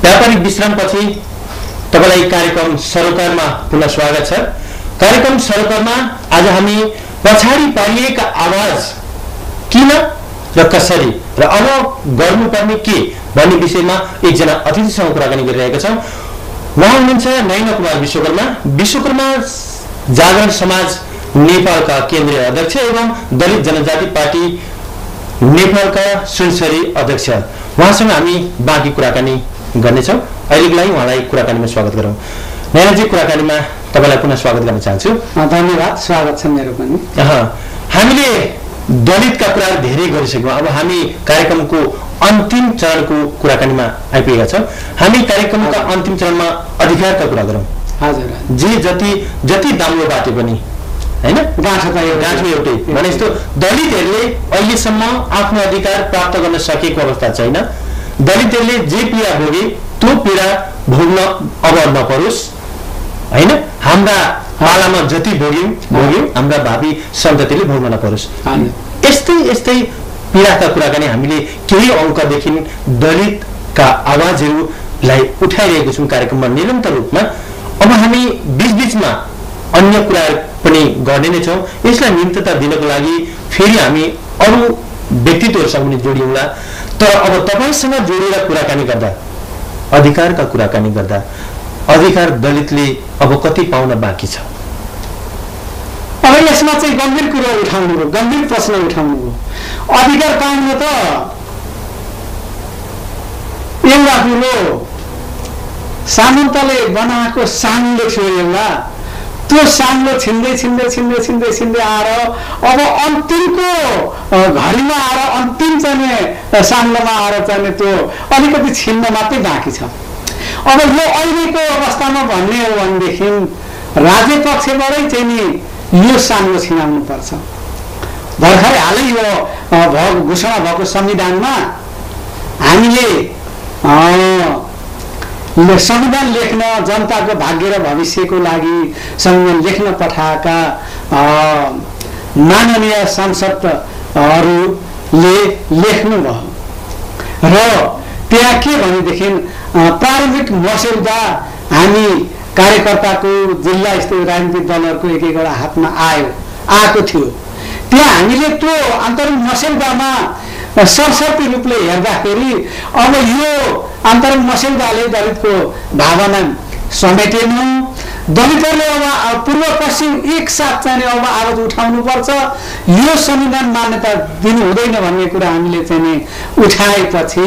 A: व्यापारिक विश्रामपछि तपाईँलाई कार्यक्रम सरोकारमा पुनः स्वागत छ। कार्यक्रम सरोकारमा आज हामी पछाडि पारिएका आवाज किन र कसरी र अब गर्नुपर्ने के भन्ने विषयमा एकजना अतिथिसँग कुराकानी गरिरहेका छौँ। उहाँ हुनुहुन्छ नयन कुमार विश्वकर्मा। विश्वकर्मा जागरण समाज नेपालका केन्द्रीय अध्यक्ष एवं दलित जनजाति पार्टी नेपालका सुनसरी अध्यक्ष। उहाँसँग हामी बाँकी कुराकानी गर्नेछौँ। अहिलेको लागि उहाँलाई कुराकानीमा स्वागत गरौँ। नयनजी कुराकानीमा तपाईँलाई पुनः स्वागत गर्न चाहन्छु।
B: धन्यवाद। स्वागत छ मेरो पनि।
A: हामीले दलितका कुराहरू धेरै गरिसक्यौँ। अब हामी कार्यक्रमको अन्तिम चरणको कुराकानीमा आइपुगेका छौँ। हामी कार्यक्रमका अन्तिम चरणमा अधिकारका कुरा गरौँ।
B: हजुर। हजुर।
A: जे जति जति दाम्रो बाटे पनि होइन?
B: गाँठो त।
A: गाँठो एउटै। भने जस्तो दलितहरूले अहिलेसम्म आफ्नो अधिकार प्राप्त गर्न सकेको अवस्था छैन। दलितहरूले जे पीडा भोगे त्यो पीडा भोग्न अब नपरोस्। होइन? हाम्रा पालामा जति भोग्यौँ भोग्यौँ हाम्रा भावी सन्ततिले भोग्न नपरोस्। यस्तै यस्तै पीडाका कुराकानी हामीले केही अङ्कदेखि दलितका आवाजहरूलाई उठाइरहेको छौँ कार्यक्रममा निरन्तर रूपमा। अब हामी बिचबिचमा अन्य कुराहरू पनि गर्ने नै छौँ। यसलाई निरन्तरता दिनको लागि फेरि हामी अरू व्यक्तित्वहरूसँग पनि जोडिउँला। तर अब तपाईँसँग जोडेर कुराकानी गर्दा अधिकारका कुराकानी गर्दा अधिकार दलितले अब कति पाउन बाँकी छ?
B: अब यसमा चाहिँ गम्भीर कुरो उठाउनु हो गम्भीर प्रश्न उठाउनु हो। अधिकार पाउनु त एउटा कुरो सामन्तले बनाएको साङ्लो थियो एउटा त्यो साङ्लो छिन्दै छिन्दै छिन्दै छिन्दै छिन्दै आएर अब अन्तिमको घडीमा आएर अन्तिम चाहिँ साङ्लोमा आएर चाहिँ त्यो अलिकति छिन्न मात्रै बाँकी छ। अब यो अहिलेको अवस्थामा भन्ने हो भनेदेखि राज्य पक्षबाटै चाहिँ नि यो साङ्लो छिनाउनु पर्छ। भर्खरै हालै यो घोषणा भएको संविधानमा हामीले संविधान लेख्न जनताको भाग्य र भविष्यको लागि संविधान लेख्न पठाएका माननीय सांसदहरूले लेख्नुभयो। र त्यहाँ के भनेदेखि प्रारम्भिक मस्यौदा हामी कार्यकर्ताको जिल्ला स्तरीय राजनीतिक दलहरूको एक एकवटा हातमा आयो आएको थियो। त्यहाँ हामीले त्यो आन्तरिक मस्यौदामा सरस्वती रूपले हेर्दाखेरि अब यो आन्तरिक मस्यौदाले दलितको भावना समेटेनौँ। दलितहरूले अब पूर्व पश्चिम एकसाथ चाहिँ अब आवाज उठाउनुपर्छ। यो संविधान मान्यता दिनु हुँदैन भन्ने कुरा हामीले चाहिँ उठाएपछि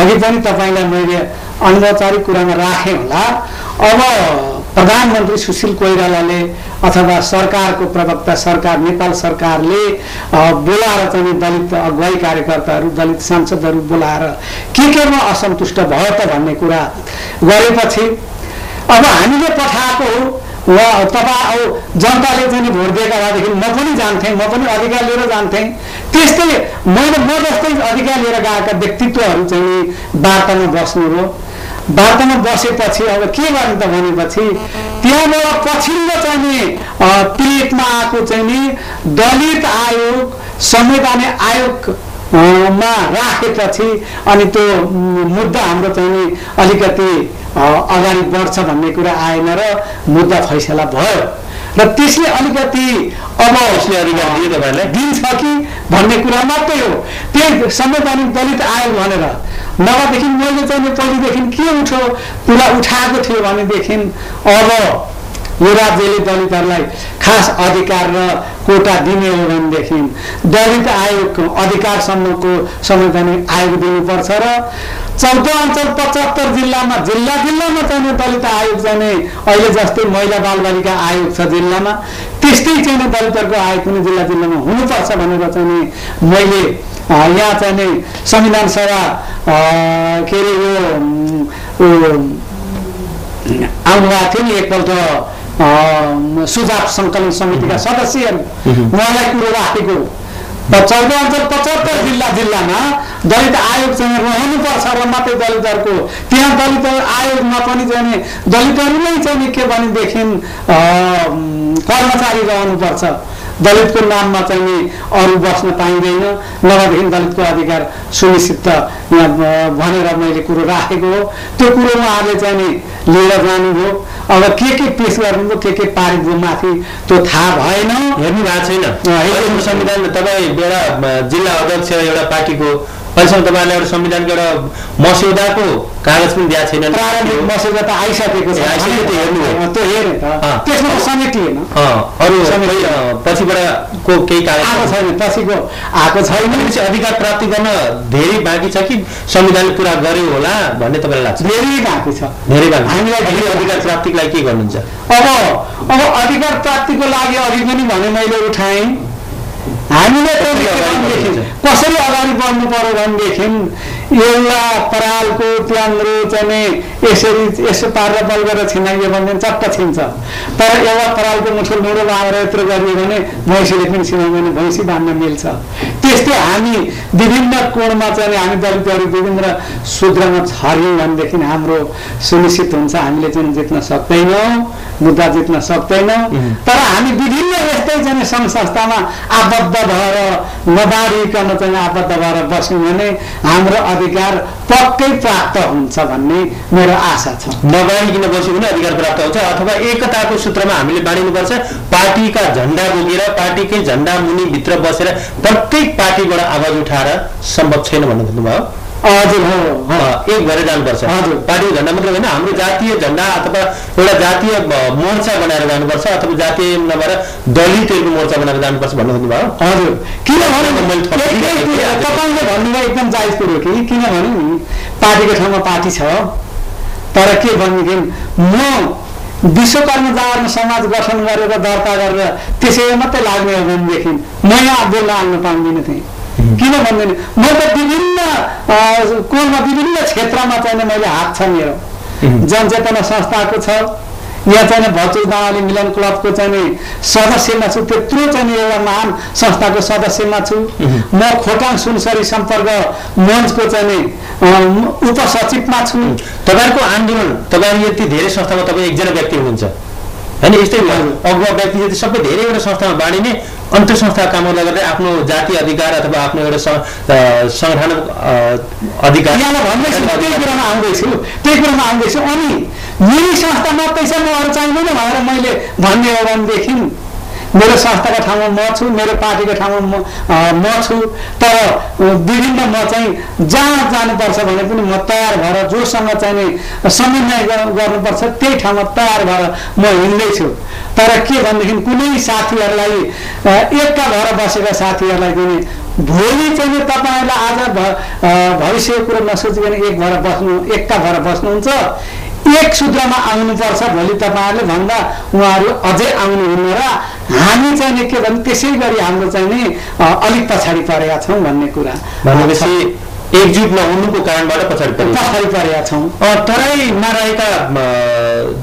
B: अघि पनि तपाईँलाई मैले अनौपचारिक कुरामा राखेँ होला। अब प्रधानमन्त्री सुशील कोइरालाले अथवा सरकारको प्रवक्ता सरकार नेपाल सरकारले बोलाएर चाहिँ दलित अगुवाई कार्यकर्ताहरू दलित सांसदहरू बोलाएर के केमा असन्तुष्ट भयो त भन्ने कुरा गरेपछि अब हामीले पठाएको वा तपाईँ अब जनताले चाहिँ भोट दिएका भएदेखि म पनि जान्थेँ म पनि अधिकार लिएर जान्थेँ। त्यस्तै मैले म जस्तै अधिकार लिएर गएका व्यक्तित्वहरू चाहिँ वार्तामा बस्नु हो। वार्तामा बसेपछि अब के गर्ने त भनेपछि त्यहाँबाट पछिल्लो चाहिँ नि प्लेटमा आएको चाहिँ नि दलित आयोग संवैधानिक आयोग मा राखेपछि अनि त्यो मुद्दा हाम्रो चाहिँ नि अलिकति अगाडि बढ्छ भन्ने कुरा आएन र मुद्दा फैसला भयो र त्यसले अलिकति अब? दिन्छ कि भन्ने कुरा मात्रै हो त्यही संवैधानिक दलित आयोग भनेर नभएदेखि मैले चाहिँ पहिलेदेखि के उठो कुरा उठाएको थियो भनेदेखि अब यो राज्यले दलितहरूलाई खास अधिकार र कोटा दिने हो भनेदेखि दलित आयोग अधिकारसम्मको संवैधानिक आयोग दिनुपर्छ र चौध अञ्चल पचहत्तर जिल्लामा जिल्ला जिल्लामा चाहिँ दलित आयोग चाहिँ अहिले जस्तै महिला बालबालिका आयोग छ जिल्लामा। त्यस्तै चाहिँ दलितहरूको आयोग पनि जिल्ला जिल्लामा हुनुपर्छ भनेर चाहिँ मैले यहाँ चाहिँ नि संविधान सभा के अरे यो आउनुभएको थियो नि एकपल्ट सुझाव सङ्कलन समितिका सदस्यहरू उहाँलाई कुरो राखेको चौध अञ्चल पचहत्तर जिल्ला जिल्लामा दलित आयोग चाहिँ रहनुपर्छ र मात्रै दलितहरूको। त्यहाँ दलित आयोगमा पनि चाहिँ दलितहरू नै चाहिँ के भनेदेखि कर्मचारी रहनुपर्छ। दलितको नाममा चाहिँ नि अरू बस्न पाइँदैन। नभएदेखि दलितको अधिकार सुनिश्चित त यहाँ भनेर मैले कुरो राखेको हो। त्यो कुरो उहाँहरूले चाहिँ नि लिएर जानुभयो। अब के के पेस गर्नुभयो के के पारित भयो माथि त्यो थाहा भएन।
A: हेर्नु भएको छैन। संविधान तपाईँ एउटा जिल्ला अध्यक्ष एउटा पार्टीको अहिलेसम्म तपाईँहरूले एउटा संविधानको एउटा मस्यौदाको कागज पनि दिएको छैन।
B: प्रारम्भिक मसौदा त आइसकेको छ।
A: त्यो हेर्नु।
B: त्यसमा समेटिएन
A: अरू पछिबाटको केही कागज
B: आएको छैन। पछिको आएको छैन।
A: भनेपछि अधिकार प्राप्ति गर्न धेरै बाँकी छ कि संविधानले पुरा गर्यो होला भन्ने तपाईँलाई लाग्छ?
B: धेरै बाँकी छ।
A: धेरै बाँकी
B: हामीलाई धेरै
A: अधिकार प्राप्तिको लागि के गर्नुहुन्छ?
B: अब अब अधिकार प्राप्तिको लागि अघि पनि भने मैले उठाएँ। हामीले
A: कसरी अगाडि
B: बढ्नु पर्यो भनेदेखि एउटा परालको त्याम्रो चाहिँ नि यसरी यसो पारेर बल गरेर छिनाइयो भने चट्ट छिन्छ। तर एउटा परालको मुठो लुडो लगाएर यत्रो गरियो भने भैँसीले पनि छिनायो भने भैँसी बाँध्न मिल्छ। त्यस्तै हामी विभिन्न कोणमा चाहिँ हामी दलितहरू विभिन्न शूद्रमा छर्यौँ भनेदेखि हाम्रो सुनिश्चित हुन्छ हामीले चाहिँ जित्न सक्दैनौँ मुद्दा जित्न सक्दैनौँ। तर हामी विभिन्न यस्तै चाहिँ सङ्घ संस्थामा आबद्ध भएर नबारिकन चाहिँ आबद्ध भएर बस्यौँ भने हाम्रो अधिकार पक्कै प्राप्त हुन्छ भन्ने मेरो आशा छ।
A: नबाँडिकन बस्यो भने अधिकार प्राप्त हुन्छ अथवा एकताको सूत्रमा हामीले बाँडिनुपर्छ पार्टीका झन्डा बोकेर पार्टीकै झन्डा मुनि भित्र बसेर प्रत्येक पार्टीबाट आवाज उठाएर सम्भव छैन भन्नु खोज्नुभयो
B: हजुर
A: एक भएर जानुपर्छ।
B: हजुर।
A: पार्टीको झन्डा मात्र होइन हाम्रो जातीय झन्डा अथवा एउटा जातीय मोर्चा बनाएर जानुपर्छ अथवा जातीय नभएर दलितहरूको मोर्चा बनाएर जानुपर्छ भन्नु खोज्नुभयो
B: हजुर। किनभने तपाईँले भन्नुभयो एकदम जायज कुरो कि? किनभने पार्टीको ठाउँमा पार्टी छ। तर के भनेदेखि म विश्वकर्म जागरण समाज गठन गरेर दर्ता गरेर त्यसैमा मात्रै लाग्ने हो भनेदेखि म यहाँ बोल्न आउन पाउँदिनँ थिएँ किन भन्दैन? म त विभिन्न अ, कोणमा विभिन्न क्षेत्रमा चाहिँ मैले हात छ मेरो। जनचेतना संस्थाको छ। यहाँ चाहिँ नि भचुर दावाली मिलन क्लबको चाहिँ सदस्यमा छु। त्यत्रो चाहिँ एउटा महान संस्थाको सदस्यमा छु। म खोटाङ सुनसरी सम्पर्क मञ्चको चाहिँ उपसचिवमा छु।
A: तपाईँहरूको आन्दोलन तपाईँहरू यति धेरै संस्थामा तपाईँ एकजना व्यक्ति हुनुहुन्छ। होइन यस्तै अगुवा व्यक्ति जति सबै धेरैवटा संस्थामा बाँडिने अनि त्यो संस्था कामना गर्दै आफ्नो जातीय अधिकार अथवा आफ्नो एउटा सङ्गठन अधिकार
B: त्यही कुरामा आउँदैछु त्यही कुरामा आउँदैछु। अनि मेरै संस्था मात्रै छ म अरू चाहिँदैन भनेर मैले भन्ने हो भनेदेखि मेरो संस्थाको ठाउँमा म छु मेरो पार्टीको ठाउँमा म म छु तर विभिन्न म चाहिँ जहाँ जानुपर्छ भने पनि म तयार भएर जोसँग चाहिँ समन्वय गर- गर्नुपर्छ त्यही ठाउँमा तयार भएर म हिँड्दैछु। तर के भनेदेखि कुनै साथीहरूलाई अ, एकका भएर बसेका साथीहरूलाई पनि भोलि चाहिँ तपाईँहरूलाई आज भ- भविष्यको कुरो नसोचिकन एक भएर बस्नु एकका भएर बस्नुहुन्छ एक सूत्रमा आउनुपर्छ भोलि तपाईँहरूले भन्दा उहाँहरू अझै आउनुहुन्न र हामी चाहिँ नि के भने त्यसै गरी हाम्रो चाहिँ नि अलिक पछाडि परेका छौँ भन्ने कुरा
A: भनेपछि एकजुट नहुनुको कारणबाट पछाडि
B: पछाडि परेका छौँ
A: तराईमा रहेका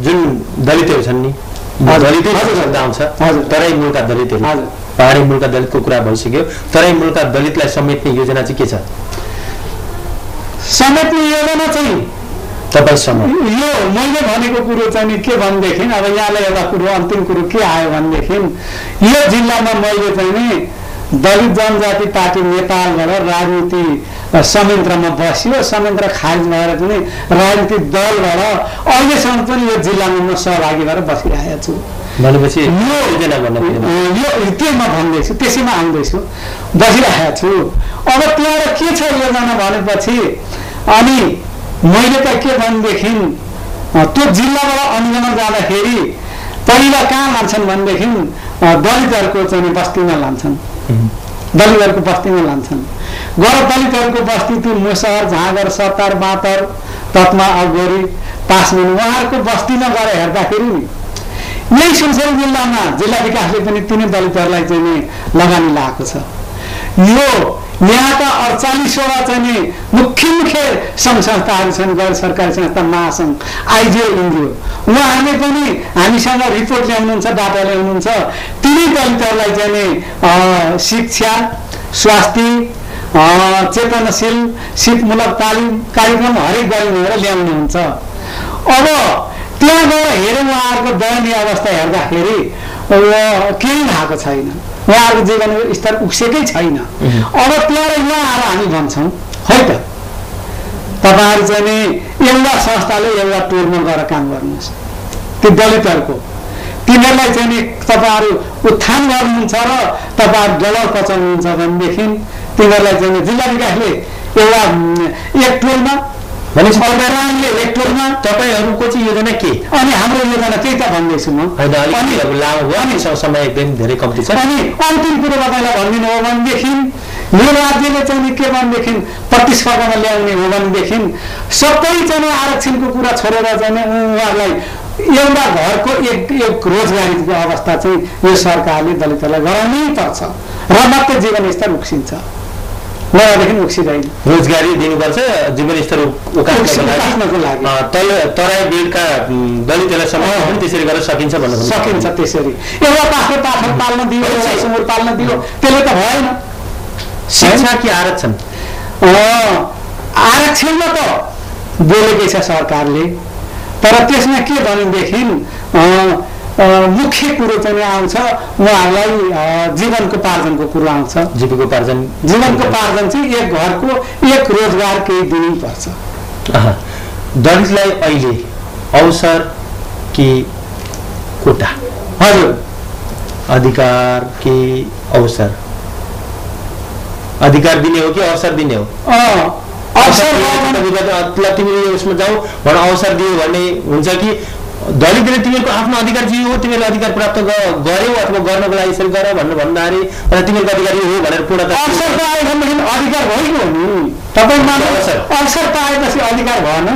A: जुन दलितहरू छन् नि। दलितै। शब्द आउँछ
B: हजुर।
A: तराई मूलका दलितहरू। पहाडी मूलका दलितको कुरा भइसक्यो तराई मूलका दलितलाई समेट्ने योजना चाहिँ के छ
B: समेट्ने योजना चाहिँ
A: तपाईँसँग।
B: यो मैले भनेको कुरो चाहिँ नि के भनेदेखि अब यहाँलाई एउटा कुरो अन्तिम कुरो के आयो भनेदेखि यो जिल्लामा मैले चाहिँ नि दलित जनजाति पार्टी नेपालबाट राजनीति संयन्त्रमा बस्यो संयन्त्र खारिज भएर पनि राजनीतिक दलबाट अहिलेसम्म पनि यो जिल्लामा म सहभागी भएर बसिरहेको छु।
A: भनेपछि।
B: यो त्यो म भन्दैछु त्यसैमा आउँदैछु बसिरहेको छु। अब त्यहाँबाट के छ योजना भनेपछि अनि मैले त के भनेदेखि त्यो जिल्लाबाट अनुगमन जाँदाखेरि पहिला कहाँ लान्छन् भनेदेखि दलितहरूको चाहिँ बस्तीमा लान्छन्। दलितहरूको बस्तीमा लान्छन्। गएर दलितहरूको बस्ती त्यो मुसहर झाँगर सतार बाँतर तत्मा अगोरी पासमेन उहाँहरूको बस्तीमा गएर हेर्दाखेरि नि यही सुनसरी जिल्लामा जिल्ला विकासले पनि तिनै दलितहरूलाई चाहिँ नि लगानी लगाएको छ। यो यहाँका अडचालिसवटा चाहिँ नि मुख्य मुख्य सङ्घ संस्थाहरू छन् गैर सरकारी संस्था महासङ्घ आइजिओ इन्जिओ उहाँहरूले पनि हामीसँग रिपोर्ट ल्याउनुहुन्छ डाटा ल्याउनुहुन्छ। तिनै दलितहरूलाई चाहिँ नि शिक्षा स्वास्थ्य चेतनशील सिपमूलक तालिम कार्यक्रम हरेक गरी भनेर ल्याउनुहुन्छ। अब त्यहाँ गएर उहाँहरूको दयनीय अवस्था हेर्दाखेरि केही भएको छैन। उहाँहरूको जीवन स्तर उक्सेकै छैन। अब त्यहाँ यहाँ आएर हामी भन्छौँ है त? तपाईँहरू चाहिँ नि एउटा संस्थाले एउटा टोलमा गएर काम गर्नुहोस्। त्यो दलितहरूको। तिनीहरूलाई चाहिँ नि तपाईँहरू उत्थान गर्नुहुन्छ र तपाईँहरू डलर पचाउनुहुन्छ भनेदेखि तिनीहरूलाई चाहिँ नि जिल्लाधिकारीले एउटा एक टोलमा
A: भनेपछि
B: अर्काले एक टोलमा
A: तपाईँहरूको चाहिँ योजना के?
B: अनि हाम्रो योजना त्यही त भन्दैछु म।
A: होइन
B: अनि
A: अलिकति अब लामो भयो अनि स- समय एकदम धेरै कम्ती छ।
B: अनि अन्तिम कुरो तपाईँलाई भनिदिनु हो भनेदेखि यो राज्यले चाहिँ के भनेदेखि प्रतिस्पर्धामा ल्याउने हो भनेदेखि सबै चाहिँ नि आरक्षणको कुरा छोडेर चाहिँ उहाँहरूलाई एउटा घरको एक एक रोजगारीको अवस्था चाहिँ यो सरकारले दलितहरूलाई गराउनै पर्छ र मात्रै जीवन स्तर उक्सिन्छ। नभएदेखि उक्सिँदैन
A: रोजगारी दिनुपर्छ जीवनस्तर उकास्नको लागि। तल तराई उम्, दलितहरूलाई समाज पनि त्यसरी गरेर सकिन्छ भन्नु
B: सकिन्छ त्यसरी। एउटा पाखो पाखो पाल्न दियो एउटा सुँगुर पाल्न दियो त्यसले त भएन।
A: शिक्षा कि आरक्षण?
B: आरक्षणमा त बोलेकै छ सरकारले तर त्यसमा के भनेदेखि मुख्य कुरो चाहिँ आउँछ। उहाँहरूलाई जीवनको पार्जनको कुरो आउँछ।
A: जीविकोपार्जन
B: जीवनको पार्जन चाहिँ एक घरको एक रोजगार केही दिनैपर्छ
A: दलितलाई अहिले अवसर कि कोटा?
B: हजुर।
A: अधिकार कि अवसर? अधिकार दिने हो कि अवसर दिने हो?
B: अवसर भने-
A: तिमीले उसमा जाऊ भनेर अवसर दियो भन्ने हुन्छ कि दलितले तिमीहरूको आफ्नो अधिकार जे हो तिमीहरूले अधिकार प्राप्त गर्यौ अथवा गर्नको लागि यसरी गर भनेर भन्दाखेरि र तिमीहरूको अधिकार यो हो भनेर पूर्णता
B: अवसर भनेदेखि अधिकार भइगयो नि। तपाईँ मान्नु
A: अवसर।
B: पाएपछि अधिकार भएन।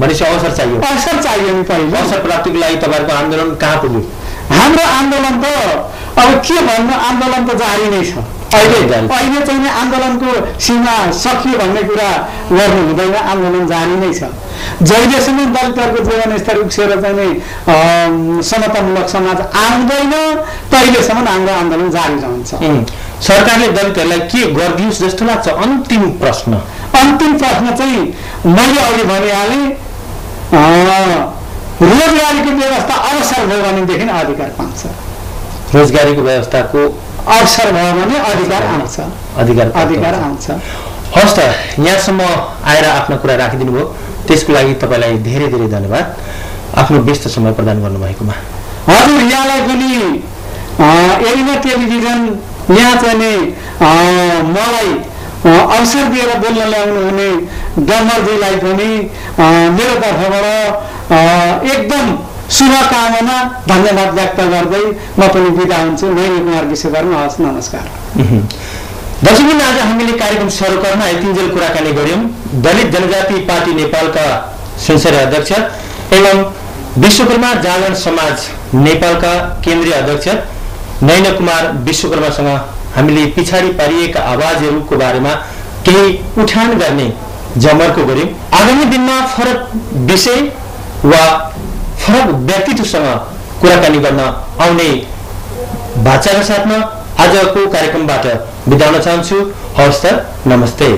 A: भनेपछि अवसर चाहियो।
B: अवसर चाहियो नि पहिले
A: अवसर प्राप्तिको लागि तपाईँहरूको आन्दोलन कहाँ पुग्यो?
B: हाम्रो आन्दोलन त अब के भन्नु आन्दोलन त जारी नै छ। अहिले। अहिले चाहिँ आन्दोलनको सीमा सकियो भन्ने कुरा गर्नु हुँदैन। आन्दोलन जारी नै छ। जहिलेसम्म दलितहरूको जीवनस्तर उक्सेर चाहिँ समतामूलक समाज आउँदैन तहिलेसम्म हाम्रो आन्दोलन जारी रहन्छ।
A: सरकारले दलितहरूलाई के गरिदियोस् जस्तो लाग्छ? अन्तिम प्रश्न।
B: अन्तिम प्रश्न चाहिँ मैले अघि भनिहालेँ रोजगारीको व्यवस्था अवसर भयो भनेदेखि अधिकार पाउँछ।
A: रोजगारीको व्यवस्थाको
B: अवसर भयो भने अधिकार आउँछ।
A: अधिकार
B: अधिकार। आउँछ।
A: हवस् त यहाँसम्म आएर आफ्नो कुरा राखिदिनु भयो त्यसको लागि तपाईँलाई धेरै धेरै धन्यवाद। आफ्नो व्यस्त समय प्रदान गर्नुभएकोमा।
B: हजुर यहाँलाई पनि एरिना टेलिभिजन यहाँ चाहिँ मलाई अवसर दिएर बोल्न ल्याउनु हुने डम्बरजीलाई पनि मेरो तर्फबाट एकदम शुभकामना धन्यवाद व्यक्त गर्दै म पनि बिदा हुन्छु। नैनी कुमार विश्वकर्मा हवस् नमस्कार।
A: दर्शकबिन आज हामीले कार्यक्रम सरोकारमा यतिन्जेल कुराकानी गऱ्यौँ। दलित जनजाति पार्टी नेपालका संसदीय अध्यक्ष एवं विश्वकर्मा जागरण समाज नेपालका केन्द्रीय अध्यक्ष नैन कुमार विश्वकर्मासँग हामीले पछाडि पारिएका आवाजहरूको बारेमा केही उठान गर्ने जमर्को गऱ्यौँ। आगामी दिनमा फरक विषय वा फरक व्यक्तित्वसँग कुराकानी गर्न आउने भाषाका साथमा आजको कार्यक्रमबाट बिताउन चाहन्छु। हवस् नमस्ते।